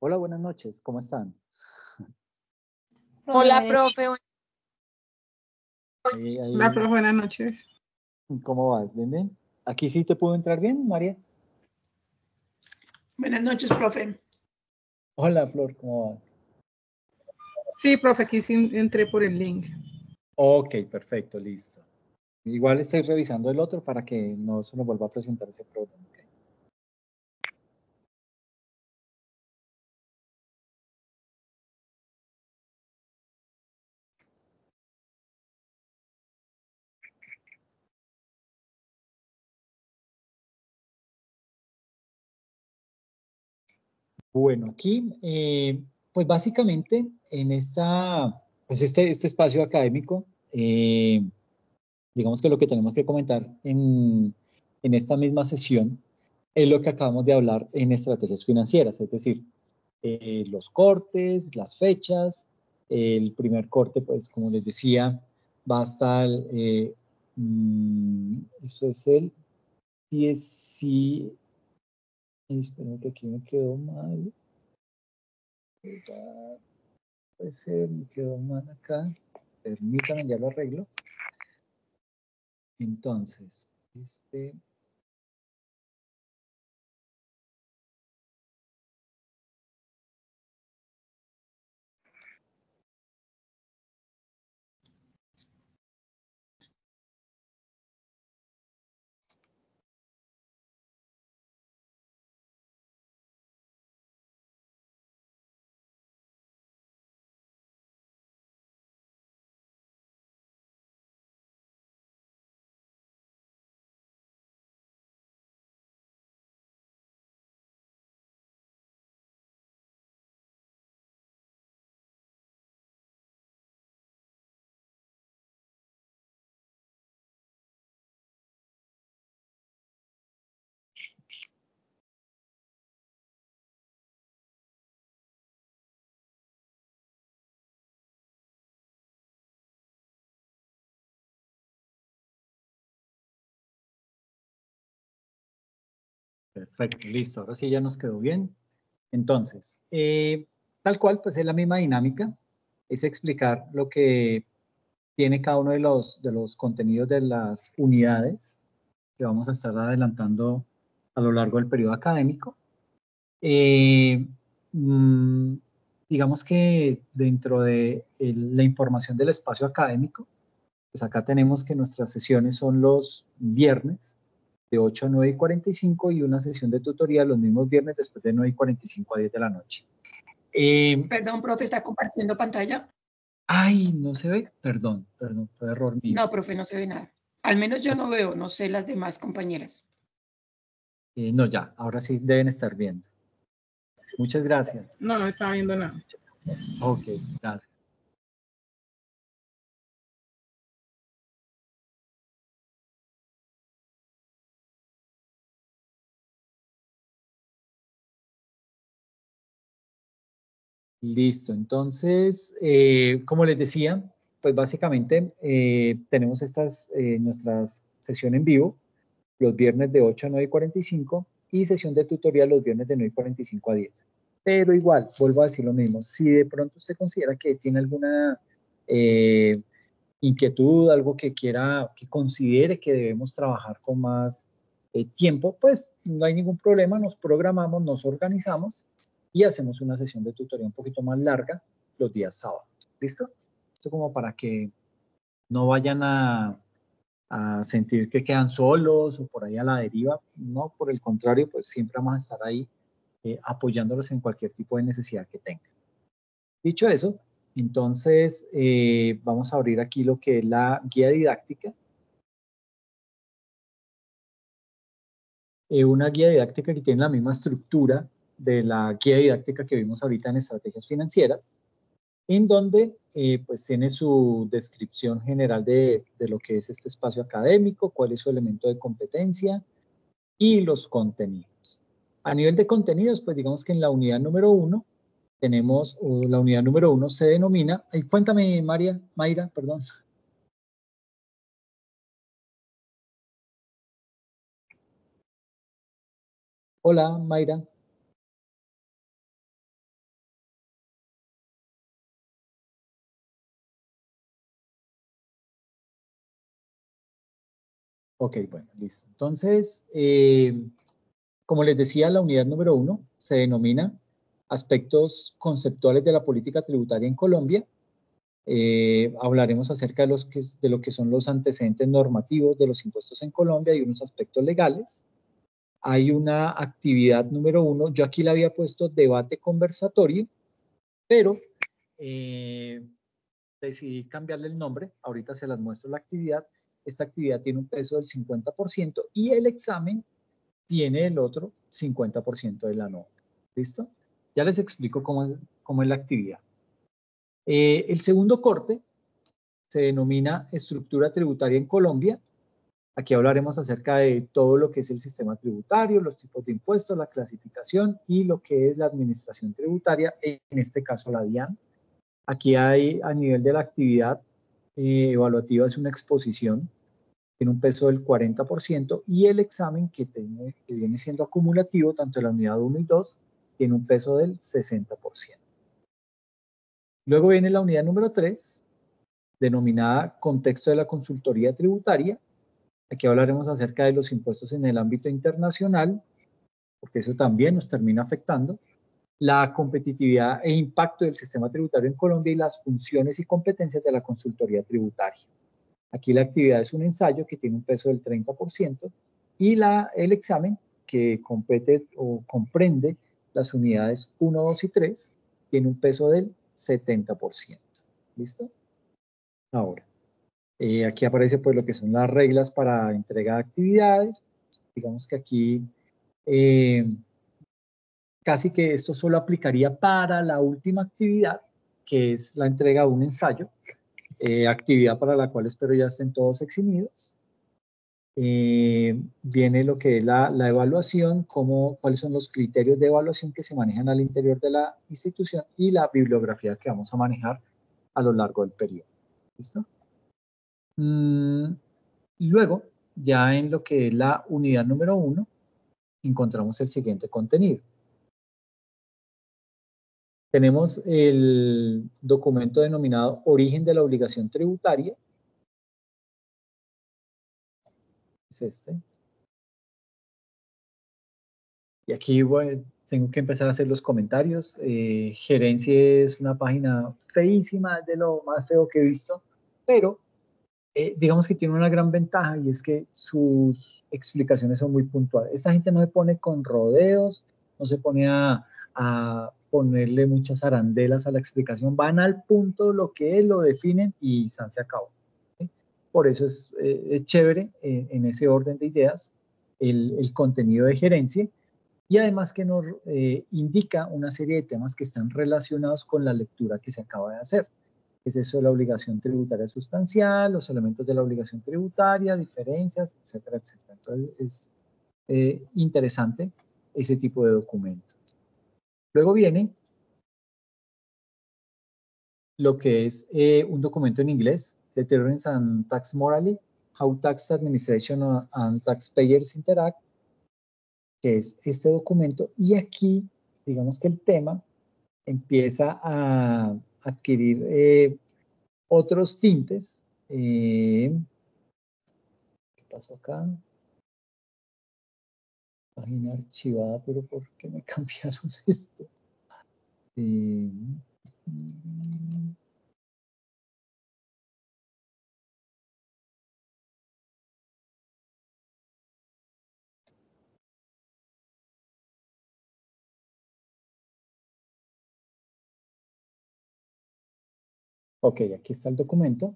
Hola, buenas noches, ¿cómo están? Hola, profe. Ahí- ahí- Hola, profe, buenas noches. ¿Cómo vas? ¿Bien, bien? ¿Aquí sí te puedo entrar bien, María? Buenas noches, profe. Hola, Flor, ¿cómo vas? Sí, profe, aquí sí entré por el link. Ok, perfecto, listo. Igual estoy revisando el otro para que no se nos vuelva a presentar ese problema. Bueno, aquí, eh, pues básicamente en esta, pues este, este espacio académico, eh, digamos que lo que tenemos que comentar en, en esta misma sesión es lo que acabamos de hablar en estrategias financieras, es decir, eh, los cortes, las fechas, el primer corte, pues como les decía, va hasta el, eh, mm, eso es el 10, y- espera que aquí me quedó mal. Puede ser, me quedó mal acá. Permítanme, ya lo arreglo. Entonces, este. Perfecto, listo. Ahora sí ya nos quedó bien. Entonces, eh, tal cual, pues es la misma dinámica. Es explicar lo que tiene cada uno de los, de los contenidos de las unidades que vamos a estar adelantando a lo largo del periodo académico. Eh, mm, digamos que dentro de la información del espacio académico, pues acá tenemos que nuestras sesiones son los viernes de 8 a 9 y 45 y una sesión de tutoría los mismos viernes después de 9 y 45 a 10 de la noche. Eh, Perdón, profe, ¿está compartiendo pantalla? ay, no se ve, perdón, perdón, fue error mío. No, profe, no se ve nada. Al menos yo no veo, no sé las demás compañeras. Eh, no, ya, ahora sí deben estar viendo. Muchas gracias. No, no estaba viendo nada. Ok, gracias. Listo, entonces, eh, como les decía, pues básicamente eh, tenemos estas, eh, nuestras sesión en vivo los viernes de 8 a 9 y 45 y sesión de tutorial los viernes de 9 y 45 a 10. Pero igual, vuelvo a decir lo mismo, si de pronto usted considera que tiene alguna eh, inquietud, algo que quiera, que considere que debemos trabajar con más tiempo, pues no hay ningún problema, nos programamos, nos organizamos y hacemos una sesión de tutoría un poquito más larga los días sábados. ¿Listo? Esto como para que no vayan a, sentir que quedan solos o por ahí a la deriva. No, por el contrario, pues siempre vamos a estar ahí eh, apoyándolos en cualquier tipo de necesidad que tengan. Dicho eso, entonces eh, vamos a abrir aquí lo que es la guía didáctica. Eh, una guía didáctica que tiene la misma estructura de la guía didáctica que vimos ahorita en estrategias financieras, en donde eh, pues tiene su descripción general de, de, lo que es este espacio académico, cuál es su elemento de competencia y los contenidos. A nivel de contenidos, pues digamos que en la unidad número uno tenemos, la unidad número uno se denomina, ay, cuéntame María, Mayra, perdón. Hola, Mayra. Ok, bueno, listo. Entonces, eh, como les decía, la unidad número uno se denomina aspectos conceptuales de la política tributaria en Colombia. Eh, hablaremos acerca de, los que, de lo que son los antecedentes normativos de los impuestos en Colombia y unos aspectos legales. Hay una actividad número uno, yo aquí le había puesto debate conversatorio, pero eh, decidí cambiarle el nombre, ahorita se las muestro la actividad, esta actividad tiene un peso del 50% y el examen tiene el otro 50% de la nota. ¿Listo? Ya les explico cómo es, cómo es la actividad. Eh, el segundo corte se denomina estructura tributaria en Colombia. Aquí hablaremos acerca de todo lo que es el sistema tributario, los tipos de impuestos, la clasificación y lo que es la administración tributaria, en este caso la DIAN. Aquí hay a nivel de la actividad eh, evaluativa es una exposición tiene un peso del 40% y el examen que, tiene, que viene siendo acumulativo, tanto en la unidad 1 y 2, tiene un peso del 60%. Luego viene la unidad número 3, denominada Contexto de la Consultoría Tributaria. Aquí hablaremos acerca de los impuestos en el ámbito internacional, porque eso también nos termina afectando. La competitividad e impacto del sistema tributario en Colombia y las funciones y competencias de la consultoría tributaria. Aquí la actividad es un ensayo que tiene un peso del 30% y la, el examen que compete o comprende las unidades 1, 2 y 3 tiene un peso del 70%. ¿Listo? Ahora, eh, aquí aparece pues lo que son las reglas para entrega de actividades. Digamos que aquí eh, casi que esto solo aplicaría para la última actividad, que es la entrega de un ensayo. Eh, actividad para la cual espero ya estén todos eximidos. Eh, viene lo que es la, evaluación, cómo, cuáles son los criterios de evaluación que se manejan al interior de la institución y la bibliografía que vamos a manejar a lo largo del periodo. ¿Listo? Mm, luego, ya en lo que es la unidad número uno, encontramos el siguiente contenido. Tenemos el documento denominado Origen de la obligación tributaria. Es este. Y aquí tengo que empezar a hacer los comentarios. Eh, gerencia es una página feísima, de lo más feo que he visto, pero eh, digamos que tiene una gran ventaja y es que sus explicaciones son muy puntuales. Esta gente no se pone con rodeos, no se pone a ponerle muchas arandelas a la explicación, van al punto lo que es, lo definen y se acabó. Por eso es, eh, chévere eh, en ese orden de ideas el, contenido de gerencia y además que nos eh, indica una serie de temas que están relacionados con la lectura que se acaba de hacer. Es eso de la obligación tributaria sustancial, los elementos de la obligación tributaria, diferencias, etcétera, etcétera. Entonces es interesante ese tipo de documentos. Luego viene lo que es eh, un documento en inglés, Deterrence and Tax Morally, How Tax Administration and Taxpayers Interact, que es este documento, y aquí, digamos que el tema empieza a adquirir eh, otros tintes. Eh, ¿Qué pasó acá? Página archivada, pero ¿por qué me cambiaron esto? Eh, ok, aquí está el documento.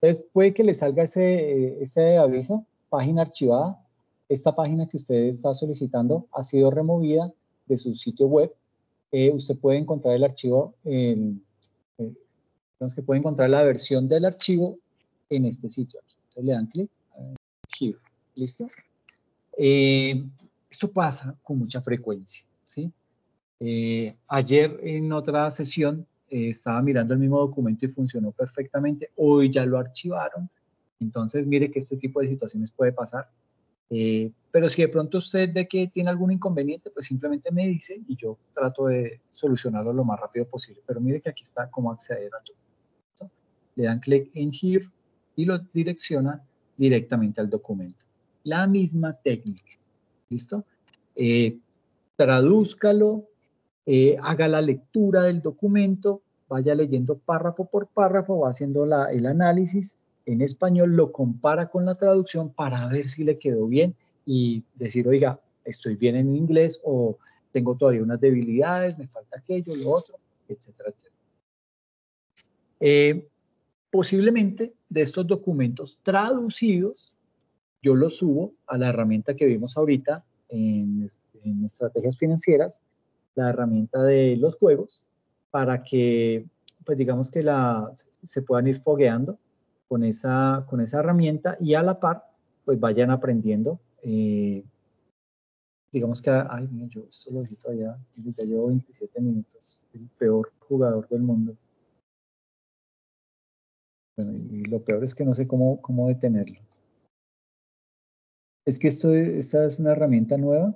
Entonces puede que le salga ese, ese aviso, página archivada, esta página que usted está solicitando ha sido removida de su sitio web. Eh, usted puede encontrar el archivo, en, eh, que puede encontrar la versión del archivo en este sitio. Entonces le dan clic, here, ¿listo? Eh, esto pasa con mucha frecuencia, ¿sí? ayer en otra sesión estaba mirando el mismo documento y funcionó perfectamente. Hoy ya lo archivaron. Entonces, mire que este tipo de situaciones puede pasar. Eh, pero si de pronto usted ve que tiene algún inconveniente, pues simplemente me dice y yo trato de solucionarlo lo más rápido posible. Pero mire que aquí está cómo acceder a documento. Le dan clic en Here y lo direcciona directamente al documento. la misma técnica. ¿Listo? Eh, tradúzcalo, eh, haga la lectura del documento, vaya leyendo párrafo por párrafo, va haciendo el análisis en español, lo compara con la traducción para ver si le quedó bien y decir, oiga, estoy bien en inglés o tengo todavía unas debilidades, me falta aquello, lo otro, etcétera, etcétera. Eh, posiblemente de estos documentos traducidos, yo los subo a la herramienta que vimos ahorita en, en estrategias financieras, la herramienta de los juegos, para que, pues digamos que la, se puedan ir fogueando con esa, con esa herramienta y a la par, pues vayan aprendiendo. Eh, digamos que, ay, mira, yo solo lo todavía, ya llevo 27 minutos, el peor jugador del mundo. Bueno, y lo peor es que no sé cómo, cómo detenerlo. Es que esto, esta es una herramienta nueva.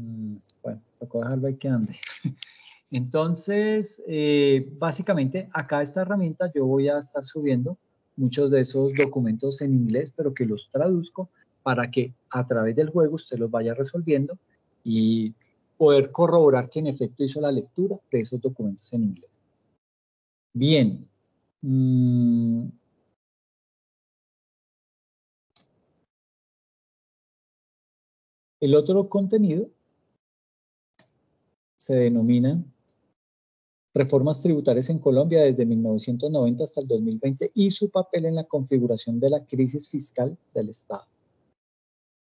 Mm, bueno, tocó dejarlo ahí que ande. Entonces, eh, básicamente, acá esta herramienta yo voy a estar subiendo muchos de esos documentos en inglés, pero que los traduzco para que a través del juego usted los vaya resolviendo y poder corroborar que en efecto hizo la lectura de esos documentos en inglés. Bien. Mm. El otro contenido se denomina reformas tributarias en Colombia desde 1990 hasta el 2020 y su papel en la configuración de la crisis fiscal del Estado.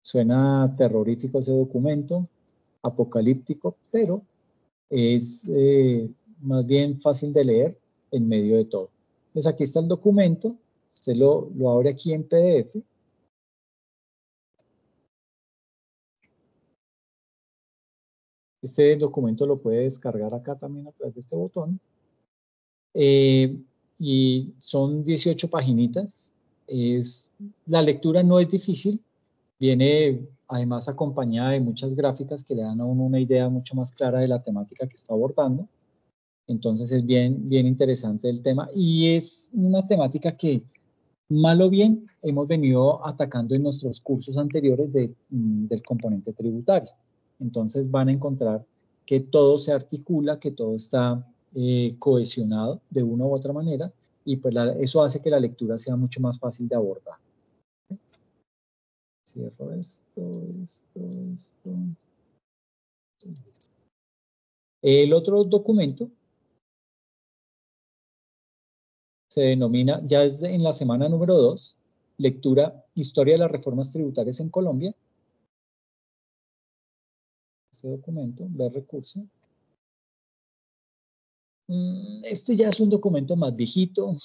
Suena terrorífico ese documento, apocalíptico, pero es eh, más bien fácil de leer en medio de todo. Pues aquí está el documento, usted lo, lo abre aquí en PDF. Este documento lo puede descargar acá también a través de este botón. Eh, y son 18 paginitas. Es, la lectura no es difícil, viene además acompañada de muchas gráficas que le dan a uno una idea mucho más clara de la temática que está abordando. Entonces es bien, bien interesante el tema y es una temática que mal o bien hemos venido atacando en nuestros cursos anteriores de, mm, del componente tributario. Entonces van a encontrar que todo se articula, que todo está eh, cohesionado de una u otra manera y pues eso hace que la lectura sea mucho más fácil de abordar. Cierro esto, esto, esto. El otro documento se denomina, ya es en la semana número 2, lectura Historia de las reformas tributarias en Colombia. Este documento, de recurso. Mm, este ya es un documento más viejito,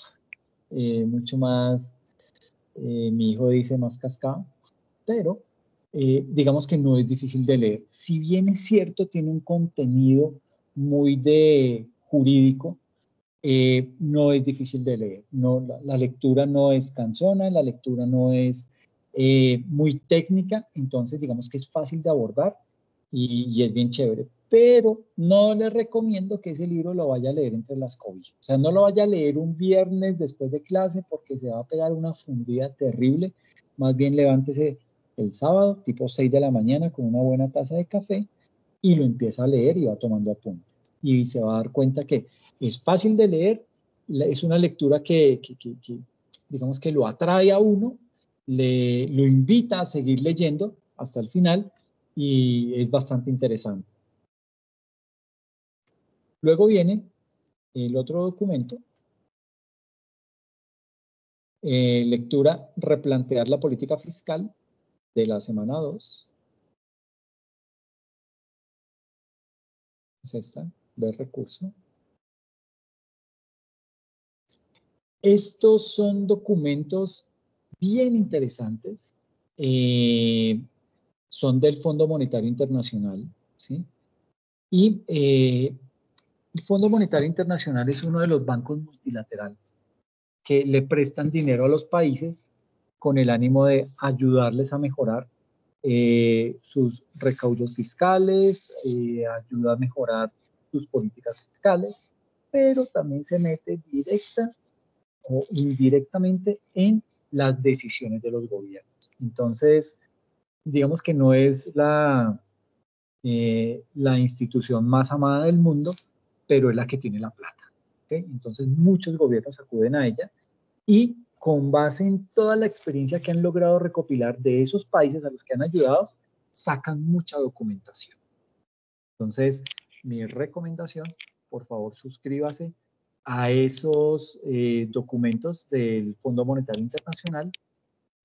eh, mucho más, eh, mi hijo dice más cascado, pero eh, digamos que no es difícil de leer. Si bien es cierto, tiene un contenido muy de jurídico, no es difícil de leer. No, la, lectura no es cansona, la lectura no es muy técnica, entonces digamos que es fácil de abordar y, es bien chévere. Pero no le recomiendo que ese libro lo vaya a leer entre las cobijas. O sea, no lo vaya a leer un viernes después de clase porque se va a pegar una fundida terrible. Más bien levántese el sábado, tipo 6 de la mañana, con una buena taza de café y lo empieza a leer y va tomando apuntes. Y se va a dar cuenta que es fácil de leer, es una lectura que, digamos que lo atrae a uno, le, lo invita a seguir leyendo hasta el final y es bastante interesante. Luego viene el otro documento, eh, lectura Replantear la política fiscal de la semana 2. Es esta, de recurso. Estos son documentos bien interesantes. Eh, son del Fondo Monetario Internacional. ¿sí? Y eh, el Fondo Monetario Internacional es uno de los bancos multilaterales que le prestan dinero a los países con el ánimo de ayudarles a mejorar eh, sus recaudos fiscales, ayuda a mejorar sus políticas fiscales, pero también se mete directa o indirectamente en las decisiones de los gobiernos. Entonces, digamos que no es la, eh, la institución más amada del mundo, pero es la que tiene la plata. Entonces, muchos gobiernos acuden a ella y con base en toda la experiencia que han logrado recopilar de esos países a los que han ayudado, sacan mucha documentación. Entonces, mi recomendación, por favor, suscríbase a esos eh, documentos del Fondo Monetario Internacional.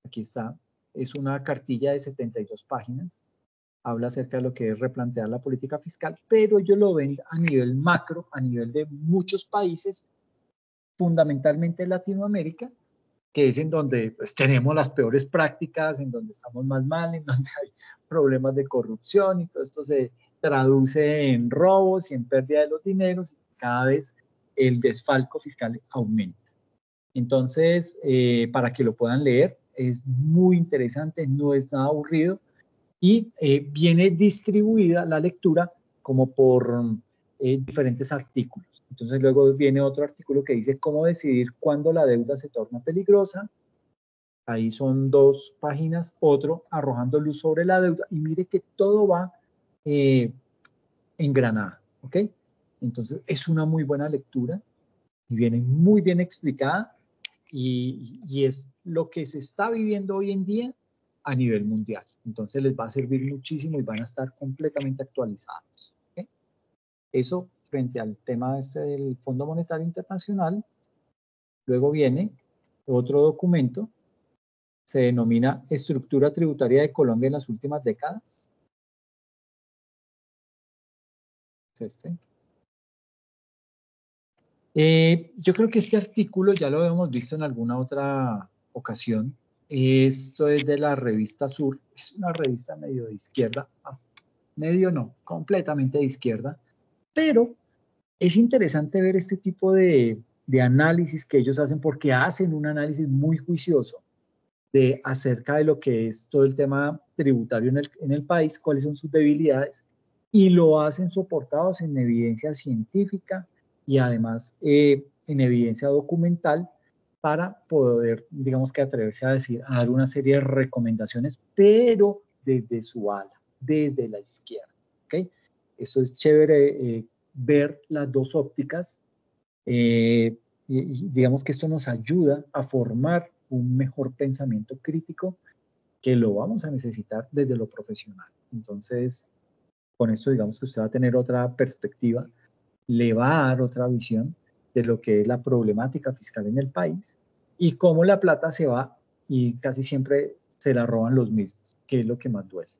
Aquí está, es una cartilla de 72 páginas. Habla acerca de lo que es replantear la política fiscal, pero ellos lo ven a nivel macro, a nivel de muchos países, fundamentalmente Latinoamérica, que es en donde pues, tenemos las peores prácticas, en donde estamos más mal, en donde hay problemas de corrupción y todo esto se traduce en robos y en pérdida de los dineros. Cada vez el desfalco fiscal aumenta. Entonces, eh, para que lo puedan leer, es muy interesante, no es nada aburrido y eh, viene distribuida la lectura como por eh, diferentes artículos. Entonces luego viene otro artículo que dice cómo decidir cuándo la deuda se torna peligrosa. Ahí son dos páginas, otro arrojando luz sobre la deuda y mire que todo va en granada, ¿ok? Entonces es una muy buena lectura y viene muy bien explicada y, es lo que se está viviendo hoy en día a nivel mundial. Entonces les va a servir muchísimo y van a estar completamente actualizados. Eso frente al tema este del Fondo Monetario Internacional. Luego viene otro documento, se denomina Estructura Tributaria de Colombia en las últimas décadas. Es este. Eh, yo creo que este artículo ya lo habíamos visto en alguna otra ocasión. Esto es de la revista Sur, es una revista medio de izquierda, ah, medio no, completamente de izquierda, pero es interesante ver este tipo de, análisis que ellos hacen porque hacen un análisis muy juicioso de acerca de lo que es todo el tema tributario en el, en el país, cuáles son sus debilidades, y lo hacen soportados en evidencia científica, y además eh, en evidencia documental para poder, digamos que atreverse a decir, a dar una serie de recomendaciones, pero desde su ala, desde la izquierda. ¿okay? Eso es chévere eh, ver las dos ópticas. Eh, y, digamos que esto nos ayuda a formar un mejor pensamiento crítico que lo vamos a necesitar desde lo profesional. Entonces, con esto digamos que usted va a tener otra perspectiva le va a dar otra visión de lo que es la problemática fiscal en el país y cómo la plata se va y casi siempre se la roban los mismos, que es lo que más duele.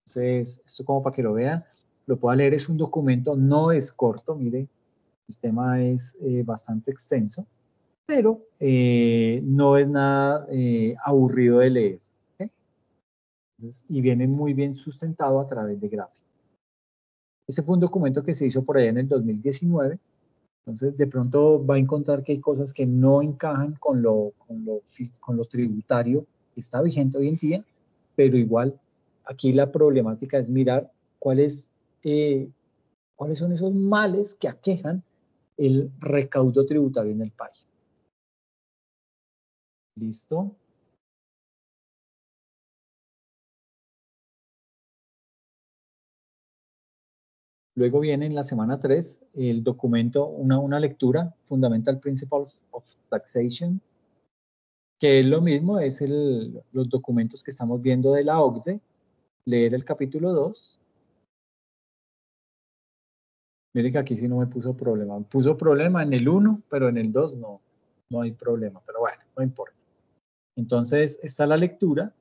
Entonces, esto como para que lo vea, lo pueda leer, es un documento, no es corto, mire, el tema es eh, bastante extenso, pero eh, no es nada eh, aburrido de leer. y viene muy bien sustentado a través de gráficos. Ese fue un documento que se hizo por allá en el 2019. Entonces, de pronto va a encontrar que hay cosas que no encajan con lo, con lo, con lo tributario que está vigente hoy en día, pero igual aquí la problemática es mirar cuáles, eh, cuáles son esos males que aquejan el recaudo tributario en el país. ¿Listo? Luego viene en la semana 3 el documento, una, una lectura, Fundamental Principles of Taxation, que es lo mismo, es el, los documentos que estamos viendo de la OCDE, leer el capítulo 2. Miren que aquí sí no me puso problema. Me puso problema en el 1, pero en el 2 no, no hay problema. Pero bueno, no importa. Entonces, está la lectura.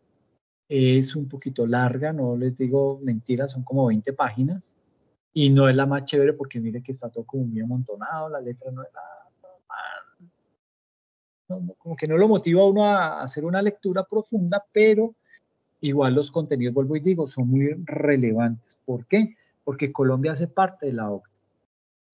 Es un poquito larga, no les digo mentiras, son como 20 páginas y no es la más chévere porque mire que está todo como muy amontonado, la letra no es la no, como que no lo motiva a uno a hacer una lectura profunda, pero igual los contenidos, vuelvo y digo, son muy relevantes. ¿Por qué? Porque Colombia hace parte de la OCDE.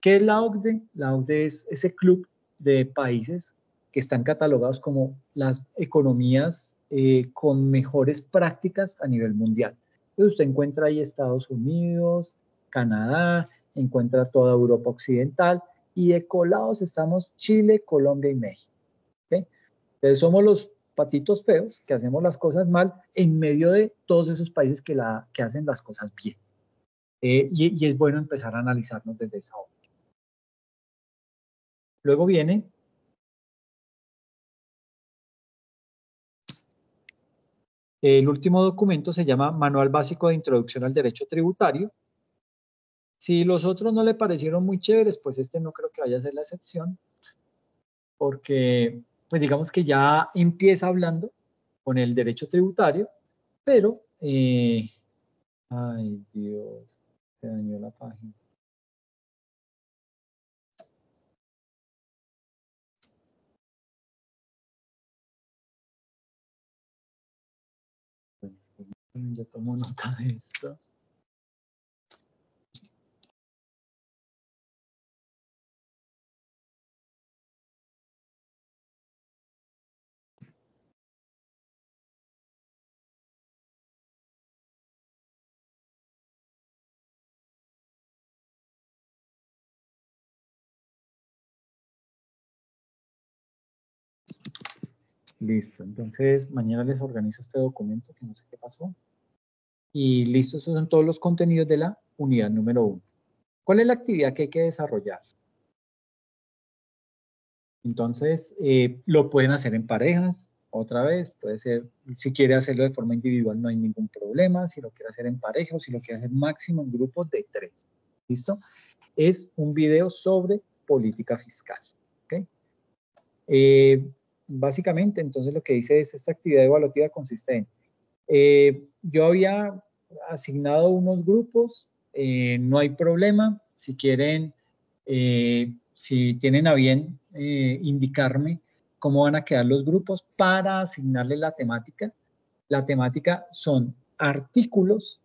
¿Qué es la OCDE? La OCDE es ese club de países que están catalogados como las economías eh, con mejores prácticas a nivel mundial. Entonces usted encuentra ahí Estados Unidos, Canadá, encuentra toda Europa Occidental y de colados estamos Chile, Colombia y México. Entonces somos los patitos feos, que hacemos las cosas mal, en medio de todos esos países que, la, que hacen las cosas bien. Eh, y, y, es bueno empezar a analizarnos desde esa óptica. Luego viene el último documento, se llama Manual Básico de Introducción al Derecho Tributario. Si los otros no le parecieron muy chéveres, pues este no creo que vaya a ser la excepción, porque pues digamos que ya empieza hablando con el derecho tributario, pero, eh, ay Dios, se dañó la página. Yo tomo nota de esto. Listo, entonces mañana les organizo este documento que no sé qué pasó. Y listo, esos son todos los contenidos de la unidad número uno. ¿Cuál es la actividad que hay que desarrollar? Entonces, eh, lo pueden hacer en parejas, otra vez, puede ser, si quiere hacerlo de forma individual no hay ningún problema, si lo quiere hacer en pareja o si lo quiere hacer máximo en grupos de tres. ¿Listo? Es un video sobre política fiscal. ¿ok? Eh, básicamente, entonces lo que dice es, esta actividad evaluativa consiste en, eh, yo había asignado unos grupos, eh, no hay problema, si quieren, eh, si tienen a bien indicarme cómo van a quedar los grupos para asignarle la temática. La temática son artículos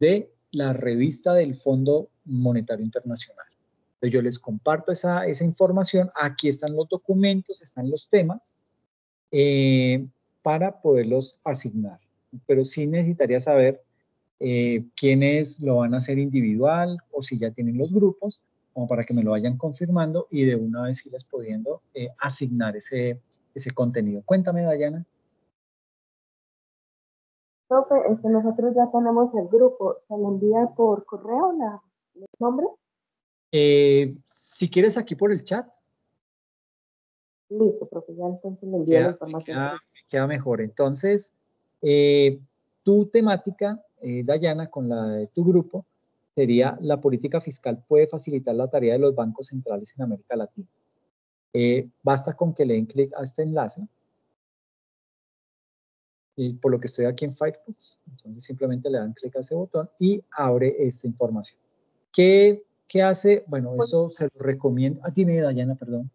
de la revista del Fondo Monetario Internacional. Yo les comparto esa, esa información, aquí están los documentos, están los temas, eh, para poderlos asignar. Pero sí necesitaría saber eh, quiénes lo van a hacer individual o si ya tienen los grupos, como para que me lo vayan confirmando y de una vez irles pudiendo eh, asignar ese, ese contenido. Cuéntame, Dayana. Profe, este, nosotros ya tenemos el grupo. ¿Se le envía por correo la, el nombre? Eh, si quieres aquí por el chat. Listo, profe, ya entonces le envío la información. Queda, mejor. Entonces, eh, tu temática, eh, Dayana, con la de tu grupo, sería la política fiscal puede facilitar la tarea de los bancos centrales en América Latina. basta con que le den clic a este enlace. Y por lo que estoy aquí en Firefox, entonces simplemente le dan clic a ese botón y abre esta información. ¿Qué ¿Qué hace? Bueno, pues eso se lo recomiendo. Ah, dime, Dayana, perdón.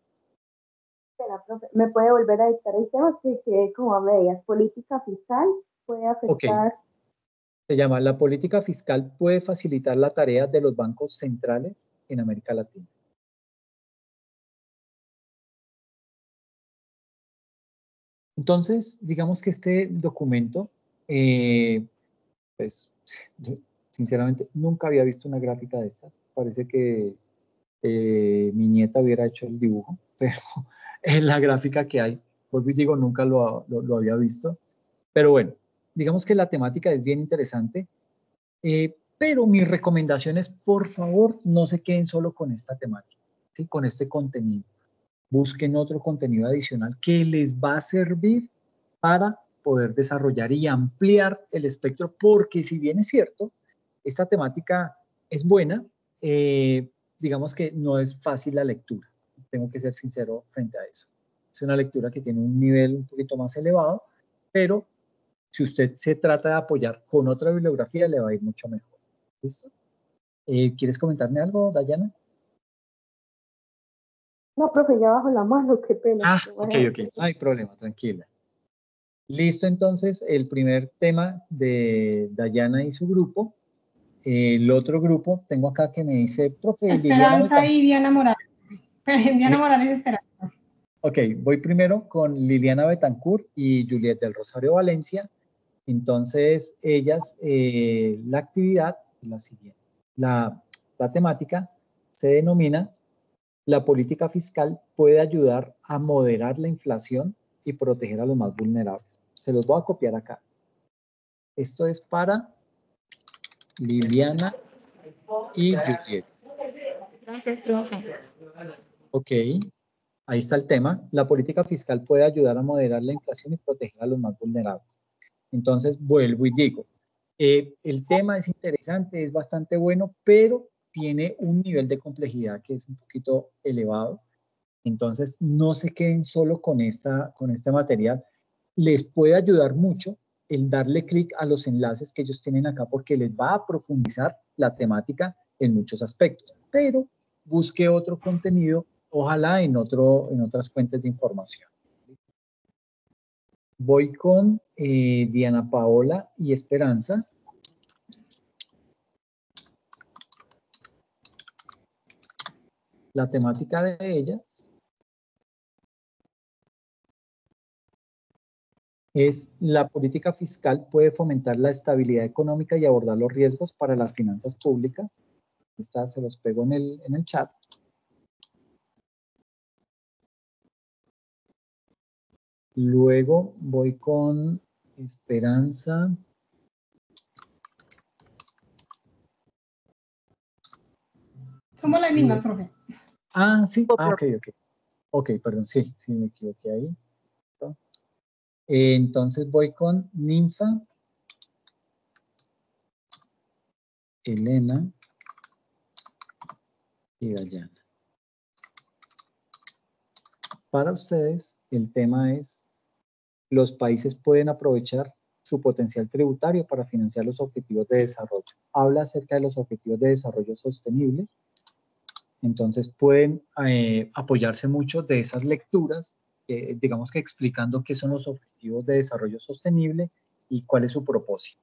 ¿Me puede volver a dictar el tema? Que como a medias. Política fiscal puede afectar. Se llama La política fiscal puede facilitar la tarea de los bancos centrales en América Latina. Entonces, digamos que este documento, eh, pues, sinceramente nunca había visto una gráfica de estas parece que eh, mi nieta hubiera hecho el dibujo, pero en la gráfica que hay, pues digo, nunca lo, lo, había visto. Pero bueno, digamos que la temática es bien interesante, eh, pero mi recomendación es, por favor, no se queden solo con esta temática, ¿sí? con este contenido. Busquen otro contenido adicional que les va a servir para poder desarrollar y ampliar el espectro, porque si bien es cierto, esta temática es buena, eh, digamos que no es fácil la lectura. Tengo que ser sincero frente a eso. Es una lectura que tiene un nivel un poquito más elevado, pero si usted se trata de apoyar con otra bibliografía, le va a ir mucho mejor. ¿Listo? Eh, ¿Quieres comentarme algo, Dayana? No, profe, ya bajo la mano, qué pena. Ah, ok, ok, no hay problema, tranquila. Listo, entonces, el primer tema de Dayana y su grupo el otro grupo, tengo acá que me dice, profe. Esperanza y Diana Morales. Diana Morales y Esperanza. Ok, voy primero con Liliana Betancourt y Juliet del Rosario Valencia. Entonces, ellas, eh, la actividad la siguiente. La, la temática se denomina La política fiscal puede ayudar a moderar la inflación y proteger a los más vulnerables. Se los voy a copiar acá. Esto es para Liliana y Juliet. Gracias, profe. Ok, ahí está el tema. La política fiscal puede ayudar a moderar la inflación y proteger a los más vulnerables. Entonces, vuelvo y digo, eh, el tema es interesante, es bastante bueno, pero tiene un nivel de complejidad que es un poquito elevado. Entonces, no se queden solo con, esta, con este material. Les puede ayudar mucho el darle clic a los enlaces que ellos tienen acá porque les va a profundizar la temática en muchos aspectos. Pero busque otro contenido, ojalá en, otro, en otras fuentes de información. Voy con eh, Diana Paola y Esperanza. La temática de ellas es la política fiscal puede fomentar la estabilidad económica y abordar los riesgos para las finanzas públicas. Esta se los pego en el, en el chat. Luego voy con Esperanza. Somos las mismas, profe. Ah, sí. Ah, ok, ok. Ok, perdón, sí, sí me equivoqué ahí. Entonces voy con Ninfa, Elena y Dayana. Para ustedes, el tema es, los países pueden aprovechar su potencial tributario para financiar los objetivos de desarrollo. Habla acerca de los objetivos de desarrollo sostenible. Entonces pueden eh, apoyarse mucho de esas lecturas, eh, digamos que explicando qué son los objetivos de desarrollo sostenible y cuál es su propósito.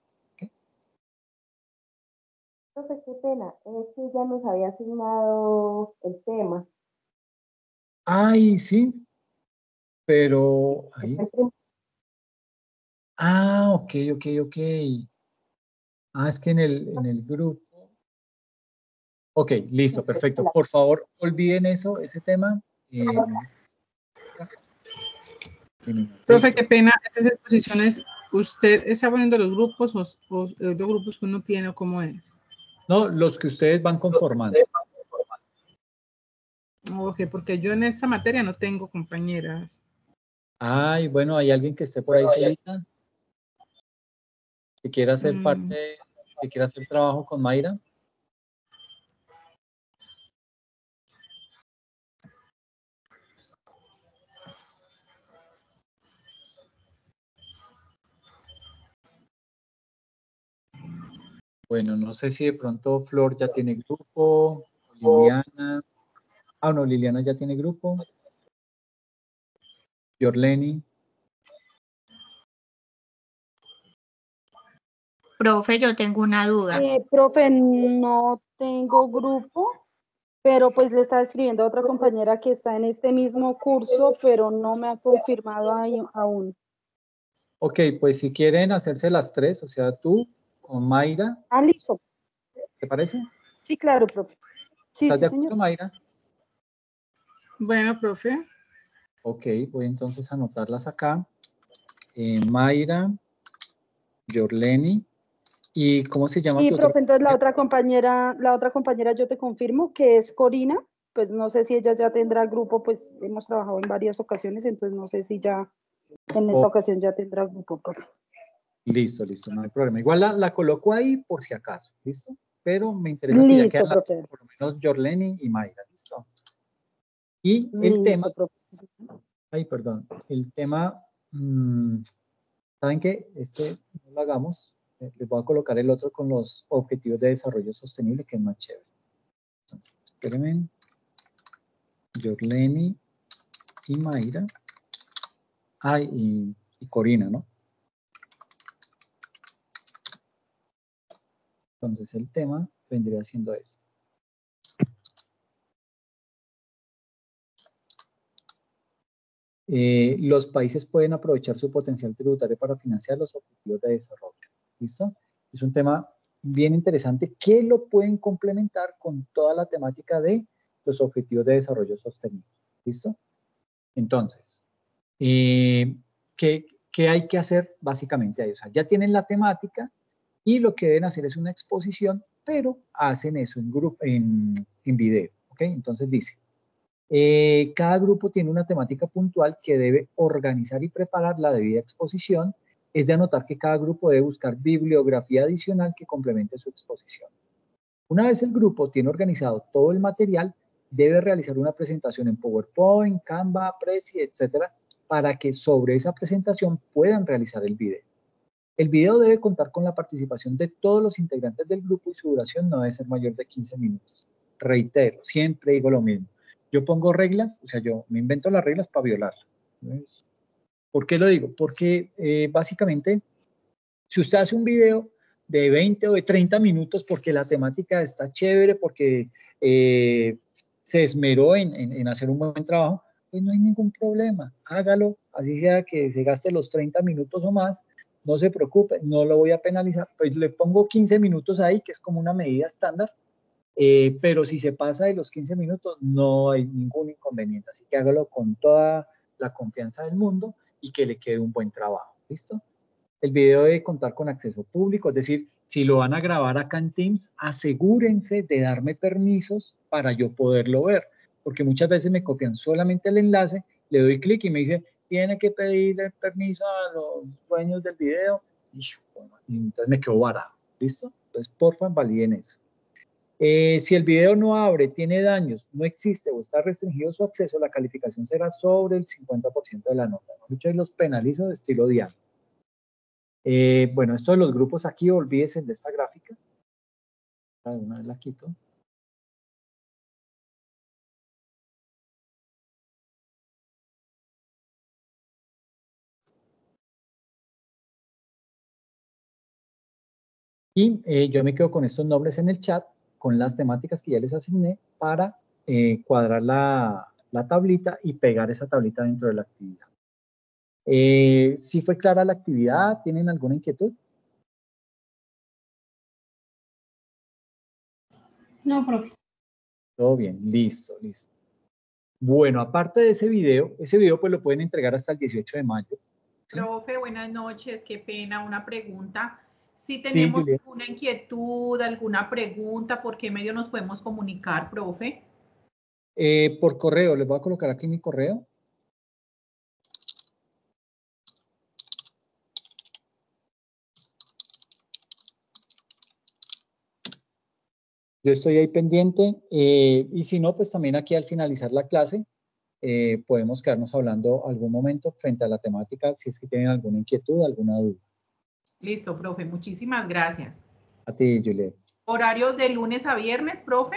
Profe, qué pena, es que ya nos había asignado el tema. Ay, sí, pero ahí. Ah, ok, ok, ok. Ah, es que en el, en el grupo. Ok, listo, perfecto. Por favor, olviden eso, ese tema. Eh, Profe, qué pena, esas exposiciones, ¿usted está poniendo los grupos o, o los grupos que uno tiene o cómo es? No, los que ustedes van conformando. Ok, porque yo en esta materia no tengo compañeras. Ay, bueno, ¿hay alguien que esté por ahí solita? ¿Que quiera hacer Mm. parte, que quiera hacer trabajo con Mayra? Bueno, no sé si de pronto Flor ya tiene grupo, Liliana. Ah, no, Liliana ya tiene grupo. Yorleni. Profe, yo tengo una duda. Eh, profe, no tengo grupo, pero pues le estaba escribiendo a otra compañera que está en este mismo curso, pero no me ha confirmado ahí aún. Ok, pues si quieren hacerse las tres, o sea, tú con Mayra, Ah, listo. ¿te parece? Sí, claro, profe. Sí, ¿Estás sí, de acuerdo, señor. Mayra? Bueno, profe. Ok, voy entonces a anotarlas acá. Eh, Mayra, Yorleni, ¿y cómo se llama Y otro profe, entonces la otra compañera, la otra compañera yo te confirmo que es Corina, pues no sé si ella ya tendrá grupo, pues hemos trabajado en varias ocasiones, entonces no sé si ya en esta Oh. ocasión ya tendrá grupo, profe. Listo, listo, no hay problema. Igual la, la coloco ahí por si acaso, ¿listo? Pero me interesa que ya quedan las- por lo menos Yorleni y Mayra, ¿listo? Y el Listo, tema, ay, perdón, el tema, mm, ¿saben qué? Este no lo hagamos, eh, les voy a colocar el otro con los objetivos de desarrollo sostenible, que es más chévere. Entonces, espérenme. Yorleni y Mayra. Ay, y, y Corina, ¿no? Entonces el tema vendría siendo este. Eh, los países pueden aprovechar su potencial tributario para financiar los objetivos de desarrollo. ¿Listo? Es un tema bien interesante que lo pueden complementar con toda la temática de los objetivos de desarrollo sostenible. ¿Listo? Entonces, Eh, ¿qué, ¿Qué hay que hacer básicamente ahí? O sea, ya tienen la temática y lo que deben hacer es una exposición, pero hacen eso en, grupo, en, video. ¿ok? Entonces dice, eh, cada grupo tiene una temática puntual que debe organizar y preparar la debida exposición. Es de anotar que cada grupo debe buscar bibliografía adicional que complemente su exposición. Una vez el grupo tiene organizado todo el material, debe realizar una presentación en PowerPoint, Canva, Prezi, etcétera, para que sobre esa presentación puedan realizar el video. El video debe contar con la participación de todos los integrantes del grupo y su duración no debe ser mayor de 15 minutos. Reitero, siempre digo lo mismo. Yo pongo reglas, o sea, yo me invento las reglas para violarlas. ¿Por qué lo digo? Porque eh, básicamente, si usted hace un video de 20 o de 30 minutos porque la temática está chévere, porque eh, se esmeró en, en, hacer un buen trabajo, pues no hay ningún problema. Hágalo, así sea que se gaste los 30 minutos o más, no se preocupe, no lo voy a penalizar. Pues le pongo 15 minutos ahí, que es como una medida estándar, eh, pero si se pasa de los 15 minutos, no hay ningún inconveniente. Así que hágalo con toda la confianza del mundo y que le quede un buen trabajo. ¿Listo? El video debe contar con acceso público, es decir, si lo van a grabar acá en Teams, asegúrense de darme permisos para yo poderlo ver, porque muchas veces me copian solamente el enlace, le doy clic y me dice, tiene que pedirle permiso a los dueños del video, entonces me quedo varado, ¿listo? Entonces, porfa, validen eso. Eh, si el video no abre, tiene daños, no existe o está restringido su acceso, la calificación será sobre el 50% de la nota. De hecho, los penalizo de estilo diario. Eh, bueno, esto de los grupos aquí, olvídense de esta gráfica. Ah, una vez la quito. Y eh, yo me quedo con estos nombres en el chat, con las temáticas que ya les asigné para eh, cuadrar la, la tablita y pegar esa tablita dentro de la actividad. Eh, ¿Sí fue clara la actividad? ¿Tienen alguna inquietud? No, profe. Todo bien, listo, listo. Bueno, aparte de ese video, ese video pues lo pueden entregar hasta el 18 de mayo. Profe, buenas noches, qué pena, una pregunta. Si tenemos alguna inquietud, alguna pregunta, ¿por qué medio nos podemos comunicar, profe? Eh, por correo, les voy a colocar aquí mi correo. Yo estoy ahí pendiente eh, y si no, pues también aquí al finalizar la clase eh, podemos quedarnos hablando algún momento frente a la temática si es que tienen alguna inquietud, alguna duda. Listo, profe. Muchísimas gracias. A ti, Juliet. ¿Horario de lunes a viernes, profe?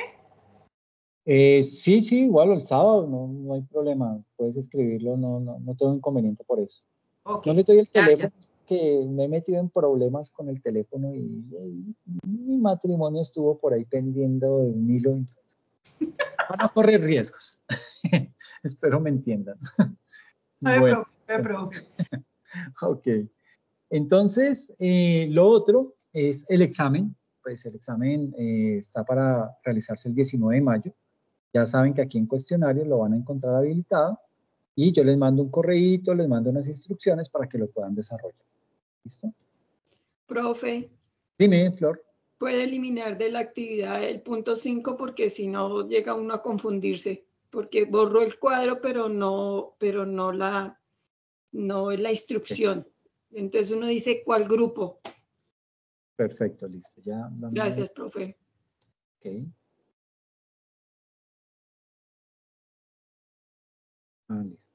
Eh, sí, sí, igual el sábado, no, no hay problema. Puedes escribirlo, no, no, no tengo inconveniente por eso. Okay. No le doy el teléfono que me he metido en problemas con el teléfono y, mi matrimonio estuvo por ahí pendiendo de un hilo. Para no correr riesgos. Espero me entiendan. No bueno. profe. ok. Entonces, eh, lo otro es el examen. Pues el examen eh, está para realizarse el 19 de mayo. Ya saben que aquí en cuestionario lo van a encontrar habilitado y yo les mando un correíto, les mando unas instrucciones para que lo puedan desarrollar. ¿Listo? Profe. Dime, Flor. Puede eliminar de la actividad el punto 5 porque si no llega uno a confundirse, porque borro el cuadro pero no, pero no la, no la instrucción. Entonces uno dice cuál grupo. Perfecto, listo. Ya, Gracias, profe. Ok. Ah, listo.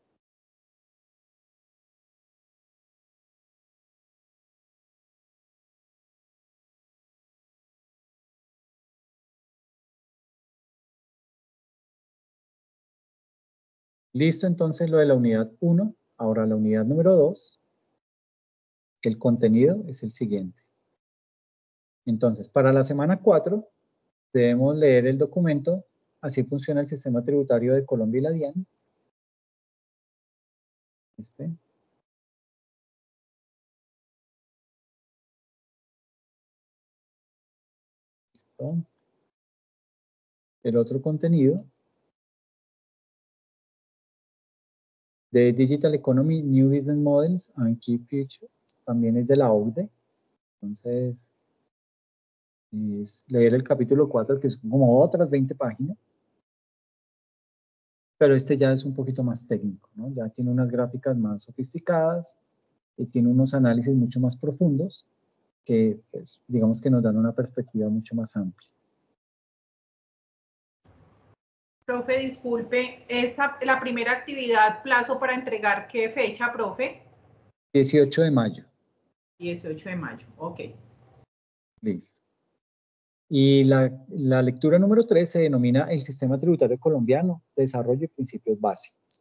Listo, entonces lo de la unidad 1. Ahora la unidad número 2. El contenido es el siguiente. Entonces, para la semana 4, debemos leer el documento Así funciona el sistema tributario de Colombia y la DIAN. Este. El otro contenido de Digital Economy, New Business Models and Key Features, también es de la OCDE. Entonces, es leer el capítulo 4, que es como otras 20 páginas. Pero este ya es un poquito más técnico, ¿no? Ya tiene unas gráficas más sofisticadas y tiene unos análisis mucho más profundos que, pues, digamos que nos dan una perspectiva mucho más amplia. Profe, disculpe, esta, la primera actividad, plazo para entregar, ¿qué fecha, profe? 18 de mayo. 18 de mayo, ok. Listo. Y la, la, lectura número 3 se denomina el Sistema Tributario Colombiano, Desarrollo y Principios Básicos.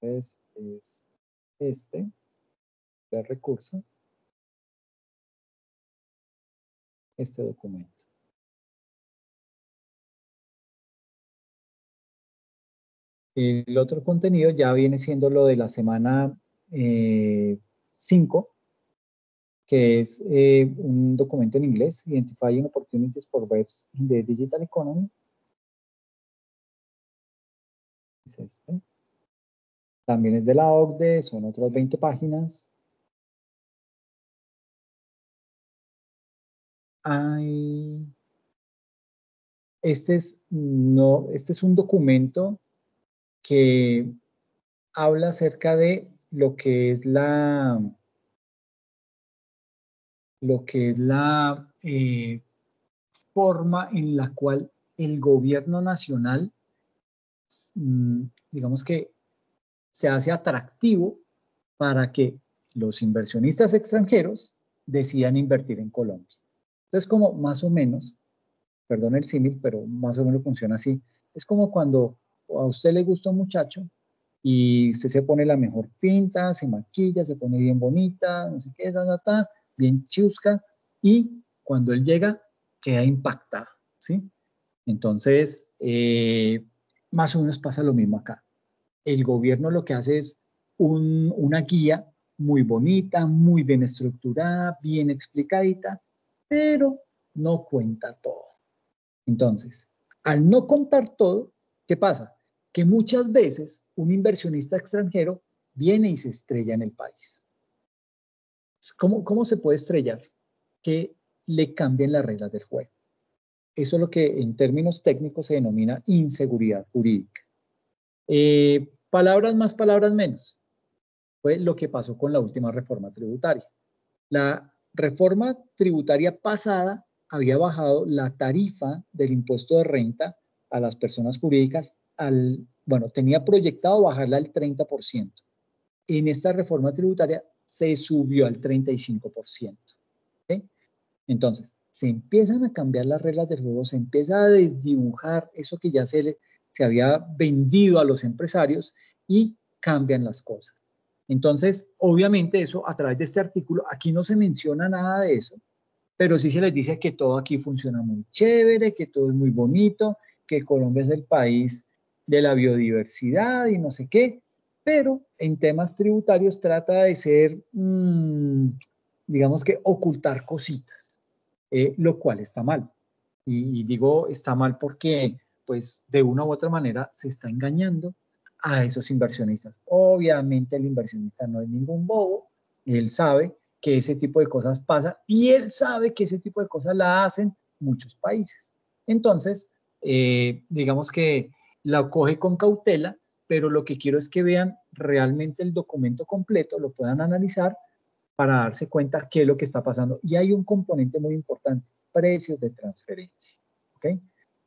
Entonces, es este, el recurso, este documento. El otro contenido ya viene siendo lo de la semana 5, eh, que es eh, un documento en inglés, Identifying Opportunities for Webs in the Digital Economy. Es este. También es de la OCDE, son otras 20 páginas. este es, no, este es un documento que habla acerca de lo que es la, lo que es la eh, forma en la cual el gobierno nacional, mm, digamos que se hace atractivo para que los inversionistas extranjeros decidan invertir en Colombia. Entonces, como más o menos, perdón el símil, pero más o menos funciona así, es como cuando a usted le gusta un muchacho y usted se pone la mejor pinta, se maquilla, se pone bien bonita, no sé qué, ta, ta, ta, bien chusca, y cuando él llega, queda impactado, ¿sí? Entonces, eh, más o menos pasa lo mismo acá. El gobierno lo que hace es una guía muy bonita, muy bien estructurada, bien explicadita, pero no cuenta todo. Entonces, al no contar todo, ¿qué pasa? Que muchas veces un inversionista extranjero viene y se estrella en el país. ¿Cómo, cómo se puede estrellar? Que le cambien las reglas del juego. Eso es lo que en términos técnicos se denomina inseguridad jurídica. Eh, palabras más, palabras menos. Fue lo que pasó con la última reforma tributaria. La reforma tributaria pasada había bajado la tarifa del impuesto de renta a las personas jurídicas al, bueno, tenía proyectado bajarla al 30%. En esta reforma tributaria se subió al 35%. Entonces, se empiezan a cambiar las reglas del juego, se empieza a desdibujar eso que ya se, se había vendido a los empresarios y cambian las cosas. Entonces, obviamente eso a través de este artículo, aquí no se menciona nada de eso, pero sí se les dice que todo aquí funciona muy chévere, que todo es muy bonito, que Colombia es el país de la biodiversidad y no sé qué, pero en temas tributarios trata de ser, mm, digamos que ocultar cositas, eh, lo cual está mal. Y, digo está mal porque, pues, de una u otra manera se está engañando a esos inversionistas. Obviamente el inversionista no es ningún bobo, él sabe que ese tipo de cosas pasa y él sabe que ese tipo de cosas la hacen muchos países. Entonces, eh, digamos que la coge con cautela, pero lo que quiero es que vean realmente el documento completo, lo puedan analizar para darse cuenta qué es lo que está pasando. Y hay un componente muy importante, precios de transferencia. ¿Ok?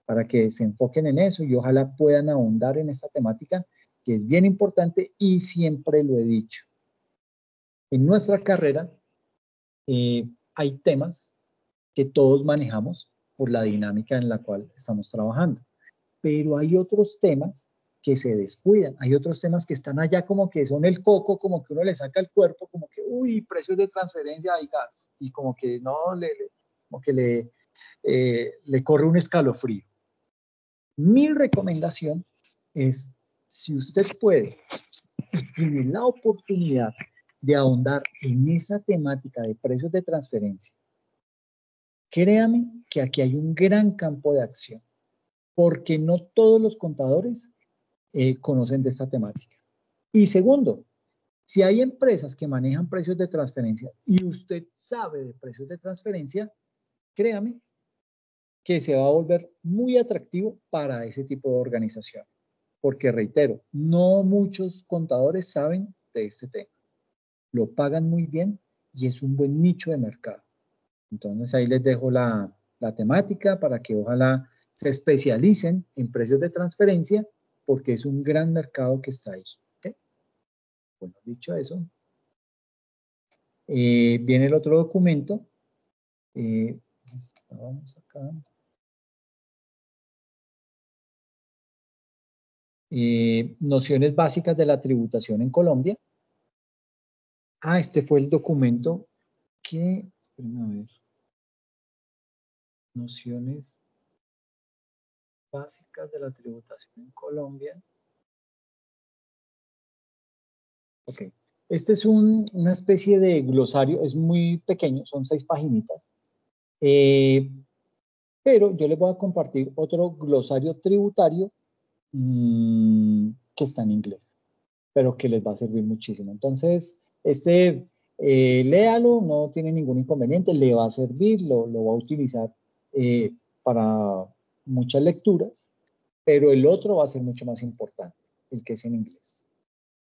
Para que se enfoquen en eso y ojalá puedan ahondar en esta temática que es bien importante y siempre lo he dicho. En nuestra carrera eh, hay temas que todos manejamos por la dinámica en la cual estamos trabajando, pero hay otros temas que se descuidan, hay otros temas que están allá como que son el coco, como que uno le saca el cuerpo, como que, uy, precios de transferencia hay gas, y como que no, le, como que le, eh, le corre un escalofrío. Mi recomendación es, si usted puede y tiene la oportunidad de ahondar en esa temática de precios de transferencia, créame que aquí hay un gran campo de acción, porque no todos los contadores eh, conocen de esta temática. Y segundo, si hay empresas que manejan precios de transferencia y usted sabe de precios de transferencia, créame que se va a volver muy atractivo para ese tipo de organización. Porque reitero, no muchos contadores saben de este tema. Lo pagan muy bien y es un buen nicho de mercado. Entonces ahí les dejo la, temática para que ojalá se especialicen en precios de transferencia porque es un gran mercado que está ahí. Bueno, dicho eso, eh, viene el otro documento. Eh, acá. Eh, nociones básicas de la tributación en Colombia. Ah, este fue el documento que, a ver, nociones básicas de la tributación en Colombia. Ok, este es una especie de glosario, es muy pequeño, son seis paginitas. Eh, pero yo les voy a compartir otro glosario tributario Mm, que está en inglés, pero que les va a servir muchísimo. Entonces, este, eh, léalo, no tiene ningún inconveniente, le va a servir, lo, lo va a utilizar eh, para muchas lecturas, pero el otro va a ser mucho más importante, el que es en inglés.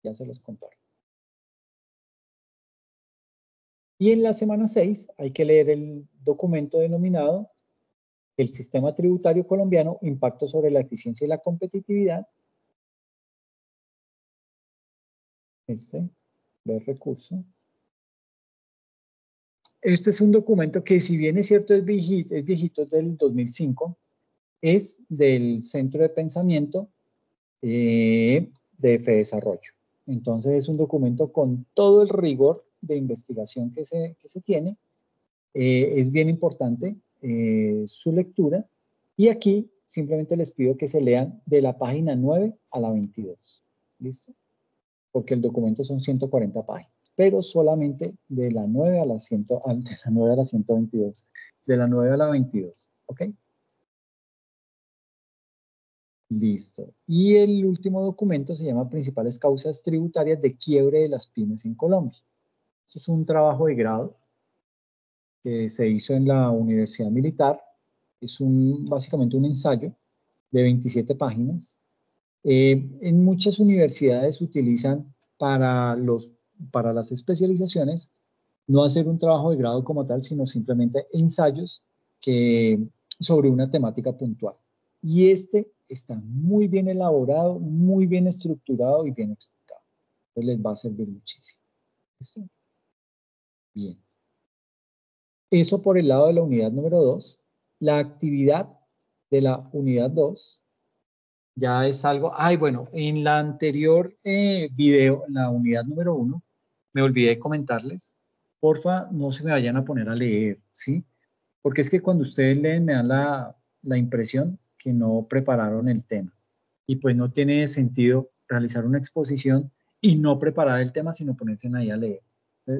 Ya se los contaré. Y en la semana 6 hay que leer el documento denominado el sistema tributario colombiano, impacto sobre la eficiencia y la competitividad. Este, ver recurso. Este es un documento que si bien es cierto es viejito, es viejito del 2005, es del Centro de Pensamiento eh, de Desarrollo. Entonces es un documento con todo el rigor de investigación que se, se tiene. Eh, es bien importante eh, su lectura y aquí simplemente les pido que se lean de la página 9 a la 22. ¿Listo? Porque el documento son 140 páginas, pero solamente de la 9 a la, 100, de la 9 a la 122. De la 9 a la 22. ¿Ok? Listo. Y el último documento se llama Principales causas tributarias de quiebre de las pymes en Colombia. Esto es un trabajo de grado que se hizo en la Universidad Militar. Es un, básicamente un ensayo de 27 páginas. Eh, en muchas universidades utilizan para, los, para las especializaciones no hacer un trabajo de grado como tal, sino simplemente ensayos que, sobre una temática puntual. Y este está muy bien elaborado, muy bien estructurado y bien explicado. Entonces les va a servir muchísimo. ¿Listo? Bien. Eso por el lado de la unidad número 2. La actividad de la unidad 2 ya es algo... Ay, bueno, en la anterior eh, video, la unidad número 1, me olvidé de comentarles. Porfa, no se me vayan a poner a leer, ¿sí? Porque es que cuando ustedes leen me dan la, la impresión que no prepararon el tema. Y pues no tiene sentido realizar una exposición y no preparar el tema, sino ponerse ahí a leer.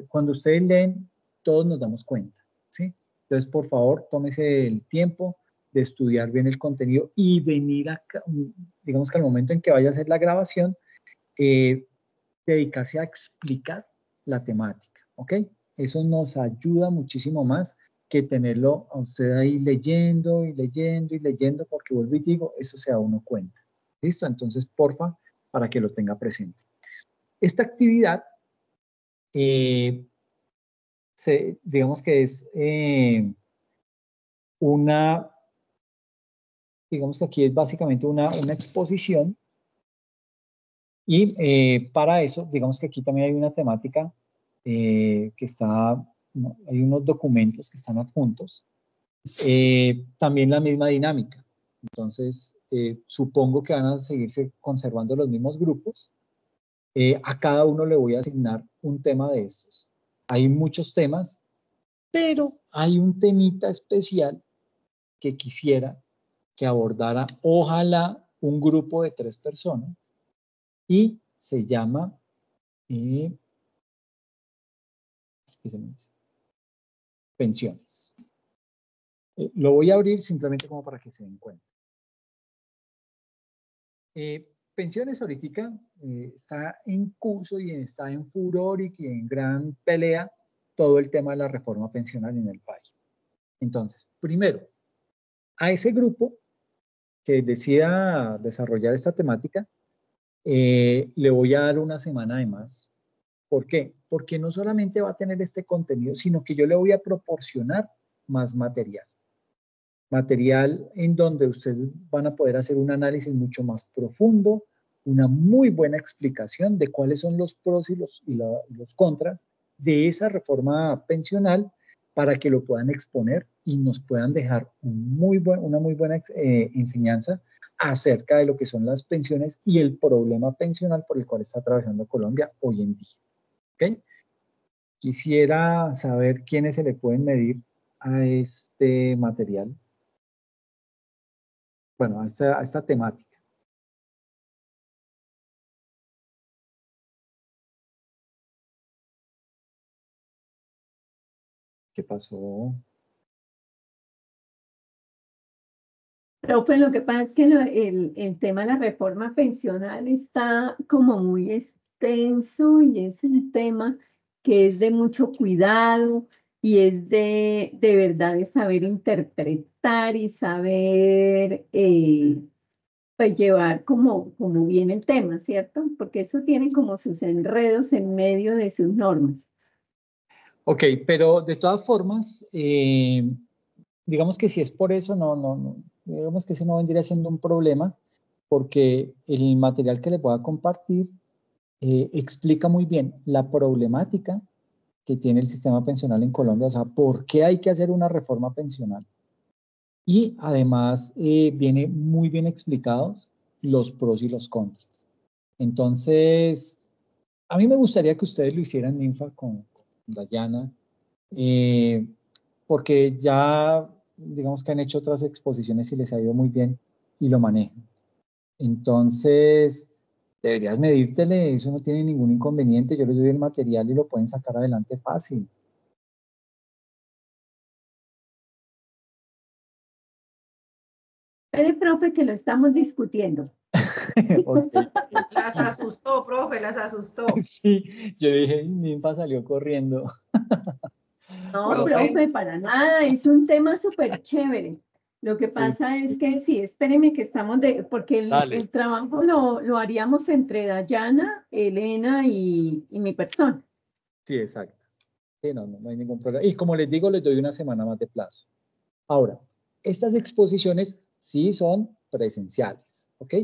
Cuando ustedes leen, todos nos damos cuenta. ¿sí? Entonces, por favor, tómese el tiempo de estudiar bien el contenido y venir acá, digamos que al momento en que vaya a hacer la grabación, eh, dedicarse a explicar la temática, ¿ok? Eso nos ayuda muchísimo más que tenerlo a usted ahí leyendo y leyendo y leyendo, porque vuelvo y digo, eso se da uno cuenta. ¿Listo? Entonces, porfa, para que lo tenga presente. Esta actividad eh, digamos que es eh, una, digamos que aquí es básicamente una, una exposición y eh, para eso, digamos que aquí también hay una temática que está, hay unos documentos que están adjuntos, también la misma dinámica. Entonces, supongo que van a seguirse conservando los mismos grupos. a cada uno le voy a asignar un tema de estos. Hay muchos temas, pero hay un temita especial que quisiera que abordara, ojalá, un grupo de tres personas y se llama eh, pensiones. Eh, lo voy a abrir simplemente como para que se den cuenta. Eh, pensiones ahorita eh, está en curso y está en furor y en gran pelea todo el tema de la reforma pensional en el país. Entonces, primero, a ese grupo que decida desarrollar esta temática, le voy a dar una semana de más. ¿Por qué? Porque no solamente va a tener este contenido, sino que yo le voy a proporcionar más material. Material en donde ustedes van a poder hacer un análisis mucho más profundo, una muy buena explicación de cuáles son los pros y los, y los contras de esa reforma pensional para que lo puedan exponer y nos puedan dejar un muy buen, una muy buena eh, enseñanza acerca de lo que son las pensiones y el problema pensional por el cual está atravesando Colombia hoy en día. Quisiera saber quiénes se le pueden medir a este material, bueno, a esta, temática. ¿Qué pasó? Profe, lo que pasa es que el, el, tema de la reforma pensional está como muy extenso y es un tema que es de mucho cuidado y es de, de verdad de saber interpretar y saber eh, pues llevar como, como bien el tema, ¿cierto? Porque eso tiene como sus enredos en medio de sus normas. Ok, pero de todas formas, eh, digamos que si es por eso, no, no, no, digamos que ese no vendría siendo un problema, porque el material que le pueda compartir eh, explica muy bien la problemática que tiene el sistema pensional en Colombia, o sea, por qué hay que hacer una reforma pensional. Y además eh, viene muy bien explicados los pros y los contras. Entonces, a mí me gustaría que ustedes lo hicieran, Ninfa, con, Dayana, eh, porque ya digamos que han hecho otras exposiciones y les ha ido muy bien y lo manejan. Entonces, deberías medírtele, eso no tiene ningún inconveniente, yo les doy el material y lo pueden sacar adelante fácil. Espere, profe, que lo estamos discutiendo. Las asustó, profe, las asustó. Sí, yo dije, Ninfa salió corriendo. No, profe, para nada, es un tema súper chévere. Lo que pasa es que sí, espéreme que estamos de, porque el, trabajo lo, lo, haríamos entre Dayana, Elena y, y, mi persona. Sí, exacto. Sí, no, no, no hay ningún problema. Y como les digo, les doy una semana más de plazo. Ahora, estas exposiciones sí son presenciales, ¿ok?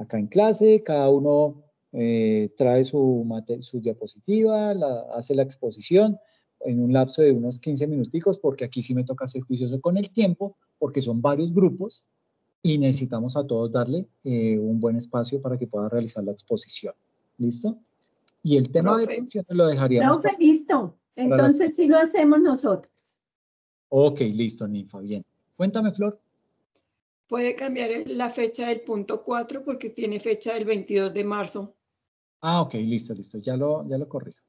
acá en clase, cada uno eh, trae su, su diapositiva, la, hace la exposición en un lapso de unos 15 minuticos, porque aquí sí me toca ser juicioso con el tiempo, porque son varios grupos y necesitamos a todos darle eh, un buen espacio para que pueda realizar la exposición. ¿Listo? Y el tema de pensiones lo dejaríamos. Profe, listo. Entonces sí lo hacemos nosotros. Ok, listo, Ninfa, bien. Cuéntame, Flor. Puede cambiar la fecha del punto 4 porque tiene fecha del 22 de marzo. Ah, ok, listo, listo. Ya lo, ya lo corrijo.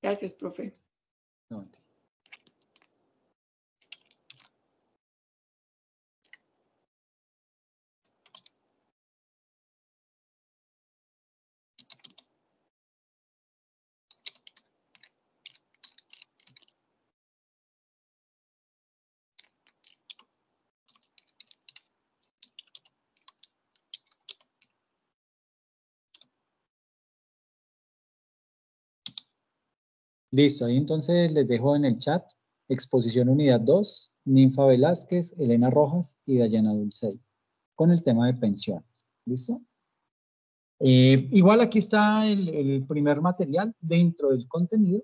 Gracias, profe. No, Listo, ahí entonces les dejo en el chat exposición unidad 2, Ninfa Velázquez, Elena Rojas y Dayana Dulcey, con el tema de pensiones. ¿Listo? Eh, igual aquí está el, primer material dentro del contenido,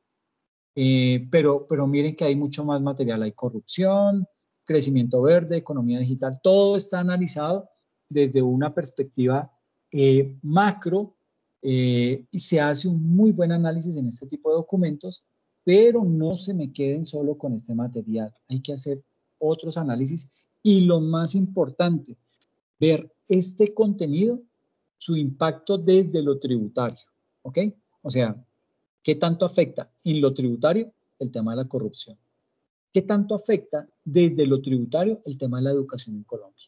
eh, pero, pero miren que hay mucho más material. Hay corrupción, crecimiento verde, economía digital, todo está analizado desde una perspectiva eh, macro eh, y se hace un muy buen análisis en este tipo de documentos, pero no se me queden solo con este material. Hay que hacer otros análisis y lo más importante, ver este contenido, su impacto desde lo tributario, ¿ok? O sea, ¿qué tanto afecta en lo tributario el tema de la corrupción? ¿Qué tanto afecta desde lo tributario el tema de la educación en Colombia?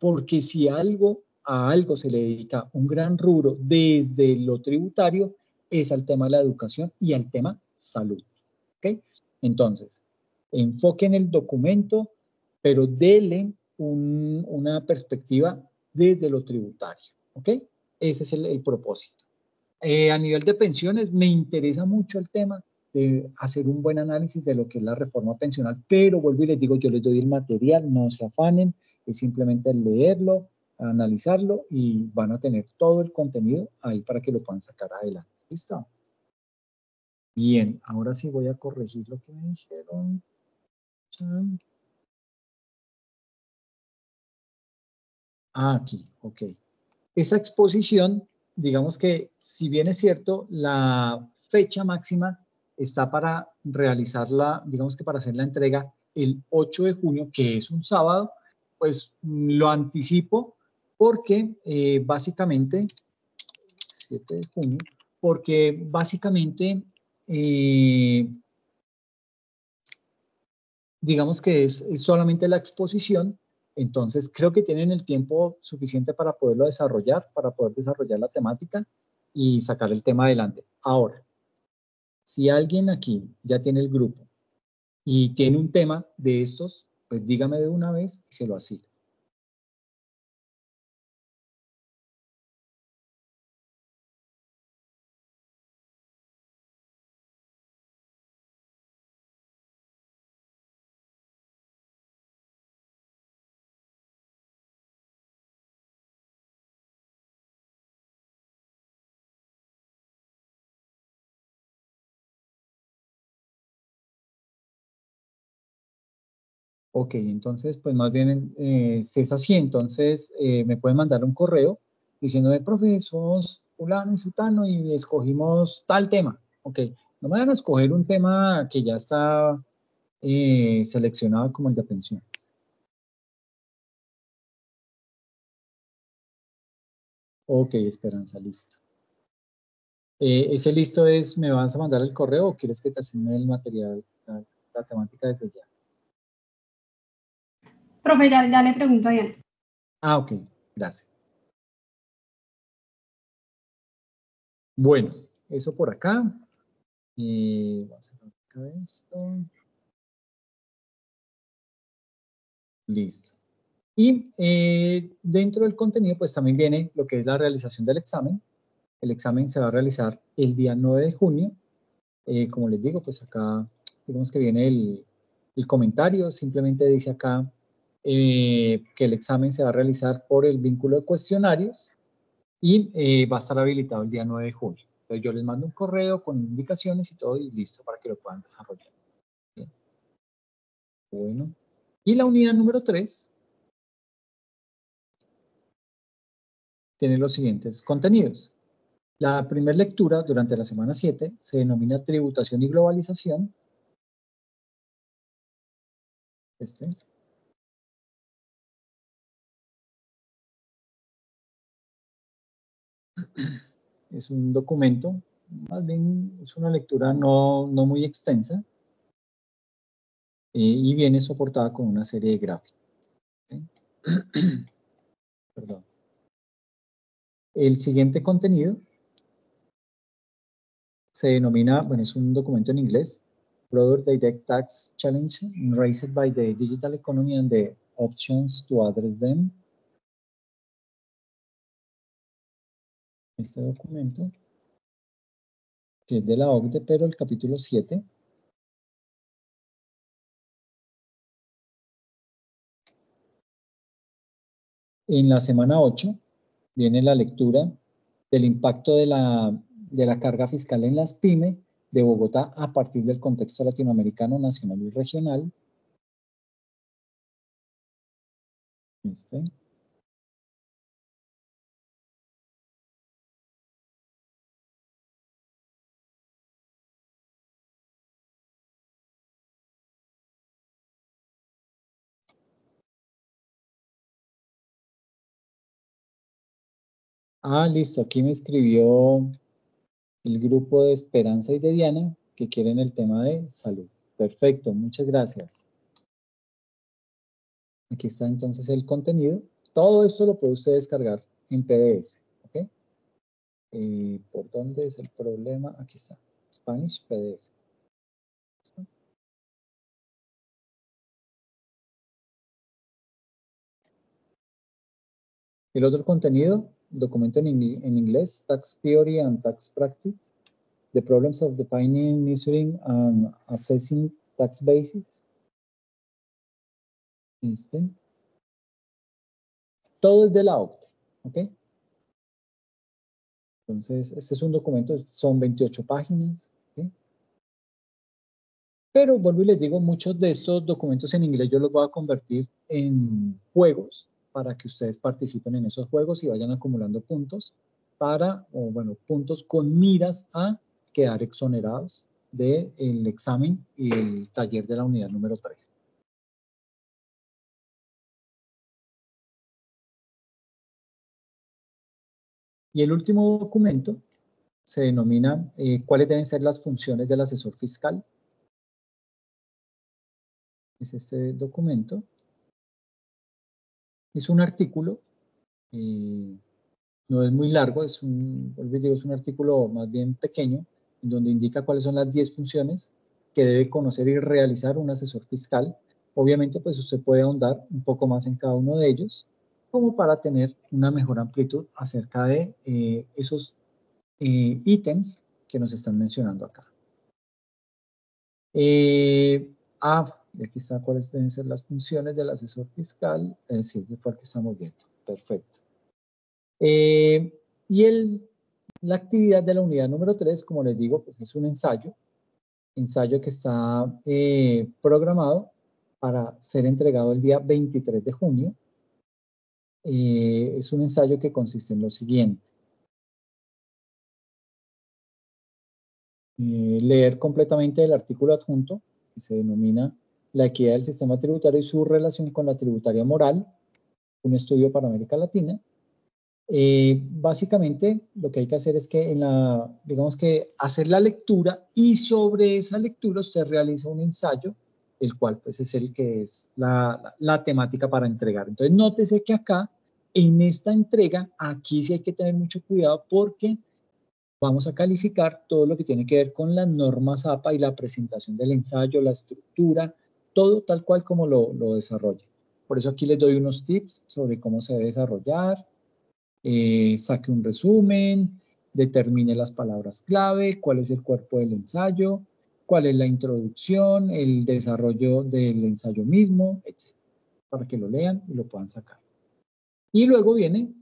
Porque si algo, a algo se le dedica un gran rubro desde lo tributario, es al tema de la educación y al tema salud. ¿Ok? Entonces, enfoque en el documento, pero denle una perspectiva desde lo tributario. ¿Ok? Ese es el, propósito. Eh, a nivel de pensiones, me interesa mucho el tema de hacer un buen análisis de lo que es la reforma pensional, pero vuelvo y les digo, yo les doy el material, no se afanen, es simplemente leerlo, analizarlo y van a tener todo el contenido ahí para que lo puedan sacar adelante. ¿Listo? Bien, ahora sí voy a corregir lo que me dijeron. Ah, aquí, ok. Esa exposición, digamos que si bien es cierto, la fecha máxima está para realizarla, digamos que para hacer la entrega el 8 de junio, que es un sábado, pues lo anticipo porque eh, básicamente, 7 de junio, porque básicamente, eh, digamos que es, solamente la exposición, entonces creo que tienen el tiempo suficiente para poderlo desarrollar, para poder desarrollar la temática y sacar el tema adelante. Ahora, si alguien aquí ya tiene el grupo y tiene un tema de estos, pues dígame de una vez y se lo asigno. Ok, entonces, pues más bien, eh, si es así, entonces eh, me pueden mandar un correo diciéndome, profe, somos fulano y sutano y escogimos tal tema. Ok, no me van a escoger un tema que ya está eh, seleccionado como el de pensiones. Ok, Esperanza, listo. ese listo es, ¿me vas a mandar el correo o quieres que te asigne el material, la, la temática desde ya? Profe, ya, le pregunto a Diana. Ah, ok, gracias. Bueno, eso por acá. Eh, vamos a acá esto. Listo. Y eh, dentro del contenido, pues también viene lo que es la realización del examen. El examen se va a realizar el día 9 de junio. Eh, como les digo, pues acá, digamos que viene el, el comentario, simplemente dice acá eh, que el examen se va a realizar por el vínculo de cuestionarios y eh, va a estar habilitado el día 9 de julio. Entonces yo les mando un correo con indicaciones y todo y listo para que lo puedan desarrollar. Bueno. Y la unidad número 3 tiene los siguientes contenidos. La primera lectura durante la semana 7 se denomina tributación y globalización. Este. Es un documento, más bien es una lectura no, muy extensa eh, y viene soportada con una serie de gráficos. Perdón. El siguiente contenido se denomina, bueno, es un documento en inglés, Product Direct Tax Challenge Raised by the Digital Economy and the Options to Address Them. Este documento, que es de la OCDE, pero el capítulo 7. En la semana 8 viene la lectura del impacto de la, de la carga fiscal en las PYME de Bogotá a partir del contexto latinoamericano, nacional y regional. Este. Ah, listo. Aquí me escribió el grupo de Esperanza y de Diana que quieren el tema de salud. Perfecto, muchas gracias. Aquí está entonces el contenido. Todo esto lo puede usted descargar en PDF. ¿ok? Eh, ¿Por dónde es el problema? Aquí está. Spanish PDF. El otro contenido, documento en, en, inglés, Tax Theory and Tax Practice, The Problems of Defining, Measuring and Assessing Tax Bases. Este. Todo es de la OCTE, ¿ok? Entonces, este es un documento, son 28 páginas. Pero vuelvo y les digo, muchos de estos documentos en inglés yo los voy a convertir en juegos para que ustedes participen en esos juegos y vayan acumulando puntos para, o bueno, puntos con miras a quedar exonerados del examen y el taller de la unidad número 3. Y el último documento se denomina eh, cuáles deben ser las funciones del asesor fiscal. Es este documento. Es un artículo, eh, no es muy largo, es un, es un artículo más bien pequeño, en donde indica cuáles son las 10 funciones que debe conocer y realizar un asesor fiscal. Obviamente, pues usted puede ahondar un poco más en cada uno de ellos como para tener una mejor amplitud acerca de eh, esos eh, ítems que nos están mencionando acá. Eh, ah, y aquí está cuáles deben ser las funciones del asesor fiscal. Eh, sí, es de cuál que estamos viendo. Perfecto. y el, la actividad de la unidad número 3, como les digo, pues es un ensayo. Ensayo que está programado para ser entregado el día 23 de junio eh, es un ensayo que consiste en lo siguiente. Eh, leer completamente el artículo adjunto, que se denomina La equidad del sistema tributario y su relación con la tributaria moral, un estudio para América Latina. Eh, básicamente lo que hay que hacer es que en la, digamos que hacer la lectura y sobre esa lectura usted realiza un ensayo el cual pues es el que es la, la, temática para entregar. Entonces, nótese que acá, en esta entrega, aquí sí hay que tener mucho cuidado porque vamos a calificar todo lo que tiene que ver con las normas APA y la presentación del ensayo, la estructura, todo tal cual como lo, lo desarrolle. Por eso aquí les doy unos tips sobre cómo se debe desarrollar, eh, saque un resumen, determine las palabras clave, cuál es el cuerpo del ensayo, cuál es la introducción, el desarrollo del ensayo mismo, etc. Para que lo lean y lo puedan sacar. Y luego viene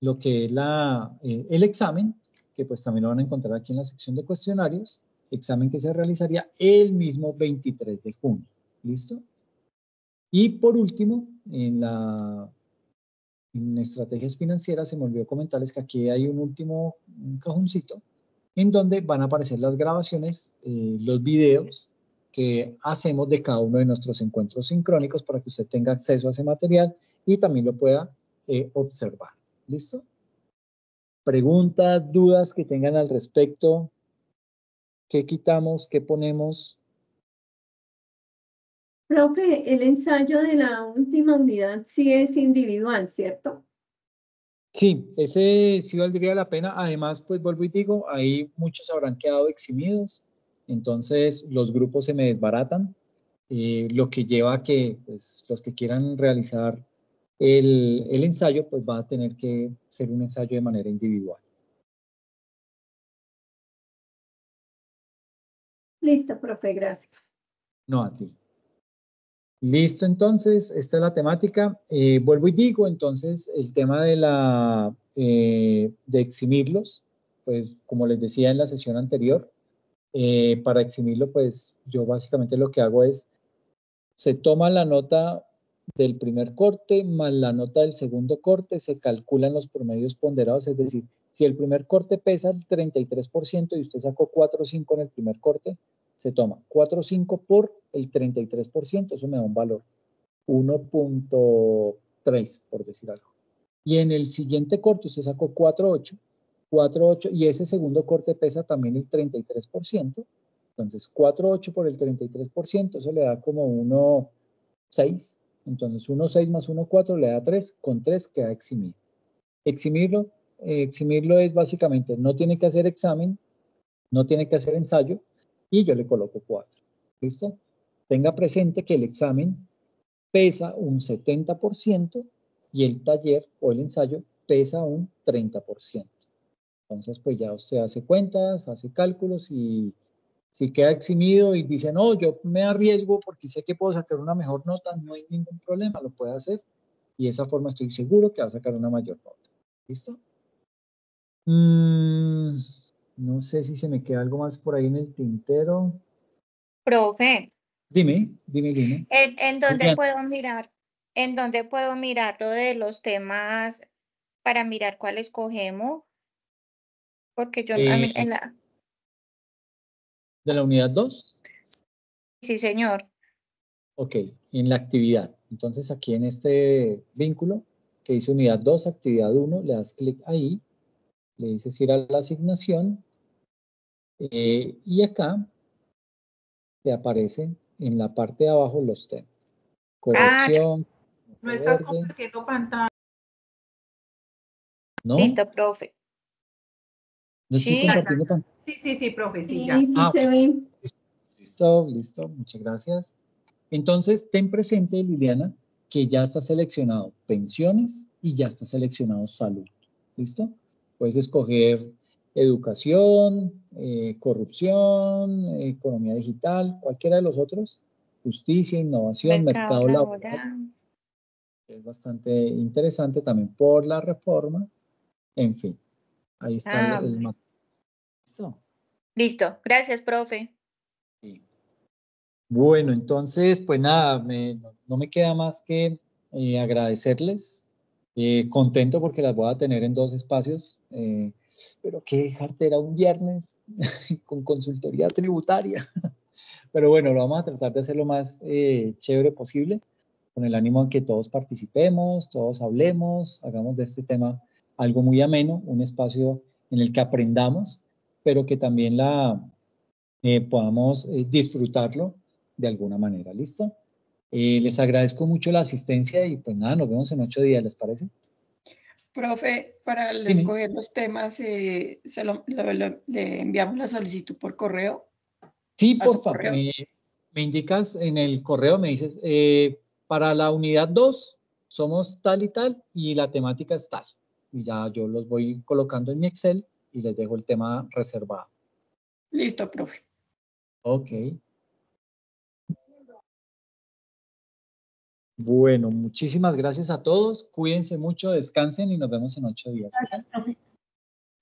lo que es la, eh, el examen, que pues también lo van a encontrar aquí en la sección de cuestionarios, examen que se realizaría el mismo 23 de junio. ¿Listo? Y por último, en la en estrategias financieras se me olvidó comentarles que aquí hay un último un cajoncito en donde van a aparecer las grabaciones, eh, los videos que hacemos de cada uno de nuestros encuentros sincrónicos para que usted tenga acceso a ese material y también lo pueda eh, observar. ¿Listo? Preguntas, dudas que tengan al respecto. ¿Qué quitamos? ¿Qué ponemos? Profe, el ensayo de la última unidad sí es individual, ¿cierto? Sí, ese sí valdría la pena. Además, pues vuelvo y digo, ahí muchos habrán quedado eximidos, entonces los grupos se me desbaratan, eh, lo que lleva a que pues, los que quieran realizar el, el ensayo, pues va a tener que ser un ensayo de manera individual. Listo, profe, gracias. No, a ti. Listo, entonces, esta es la temática. Eh, vuelvo y digo, entonces, el tema de la eh, de eximirlos, pues como les decía en la sesión anterior, eh, para eximirlo, pues yo básicamente lo que hago es, se toma la nota del primer corte más la nota del segundo corte, se calculan los promedios ponderados, es decir, si el primer corte pesa el 33% y usted sacó 4 o 5 en el primer corte, se toma 4.5 por el 33%, eso me da un valor 1.3, por decir algo. Y en el siguiente corte usted sacó 4.8, 4.8 y ese segundo corte pesa también el 33%. Entonces 4.8 por el 33%, eso le da como 1.6. Entonces 1, 6 más 1, 4 le da 3, con 3 queda eximido. Eximirlo, eh, eximirlo es básicamente, no tiene que hacer examen, no tiene que hacer ensayo, y yo le coloco 4. ¿Listo? Tenga presente que el examen pesa un 70% y el taller o el ensayo pesa un 30%. Entonces, pues ya usted hace cuentas, hace cálculos y si queda eximido y dice, no, yo me arriesgo porque sé que puedo sacar una mejor nota, no hay ningún problema, lo puede hacer. Y de esa forma estoy seguro que va a sacar una mayor nota. ¿Listo? Mm, no sé si se me queda algo más por ahí en el tintero. Profe. Dime, dime, dime. ¿En, dónde puedo mirar? ¿En dónde puedo mirar lo de los temas para mirar cuál escogemos? Porque yo Eh, en la... ¿De la unidad 2? Sí, señor. Ok, en la actividad. Entonces aquí en este vínculo que dice unidad 2, actividad 1, le das clic ahí, le dices ir a la asignación eh, y acá te aparecen en la parte de abajo los temas. Corrección. No estás verde, compartiendo pantalla. ¿no? Listo, profe. No estoy Sí. compartiendo pantalla. Sí, sí, sí, profe, sí, Sí, ya. sí Ah, se ve. Listo, listo, muchas gracias. Entonces, ten presente, Liliana, que ya está seleccionado pensiones y ya está seleccionado salud. ¿Listo? Puedes escoger educación, eh, corrupción, economía digital, cualquiera de los otros, justicia, innovación, mercado, Mercado laboral. laboral. Es bastante interesante también por la reforma. En fin, ahí está Ah, el. ¿Listo? Listo. Gracias, profe. Sí. Bueno, entonces, pues nada, me- no me queda más que eh, agradecerles. Eh, contento porque las voy a tener en dos espacios, eh, pero qué jartera un viernes con consultoría tributaria. Pero bueno, lo vamos a tratar de hacer lo más eh, chévere posible, con el ánimo de que todos participemos, todos hablemos, hagamos de este tema algo muy ameno, un espacio en el que aprendamos, pero que también la, eh, podamos disfrutarlo de alguna manera. ¿Listo? Eh, les agradezco mucho la asistencia y pues nada, nos vemos en ocho días, ¿les parece? Profe, para el escoger los temas, eh, se lo- lo- lo- le enviamos la solicitud por correo. Sí, ¿A su por favor, me, me indicas en el correo, me dices, eh, para la unidad 2 somos tal y tal y la temática es tal. Y ya yo los voy colocando en mi Excel y les dejo el tema reservado. Listo, profe. Ok. Bueno, muchísimas gracias a todos. Cuídense mucho, descansen y nos vemos en ocho días. Gracias, profe.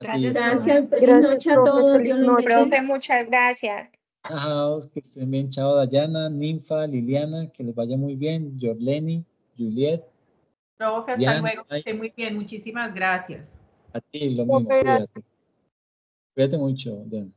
Gracias. Gracias, feliz noche a todos. feliz noche. Profe, muchas gracias. Chao, que estén bien. Chao, Dayana, Ninfa, Liliana, que les vaya muy bien. Jorleni, Juliet, Profe, hasta Diana, luego, que esté muy bien. Muchísimas gracias. a ti lo mismo, cuídate. Cuídate mucho, Diana.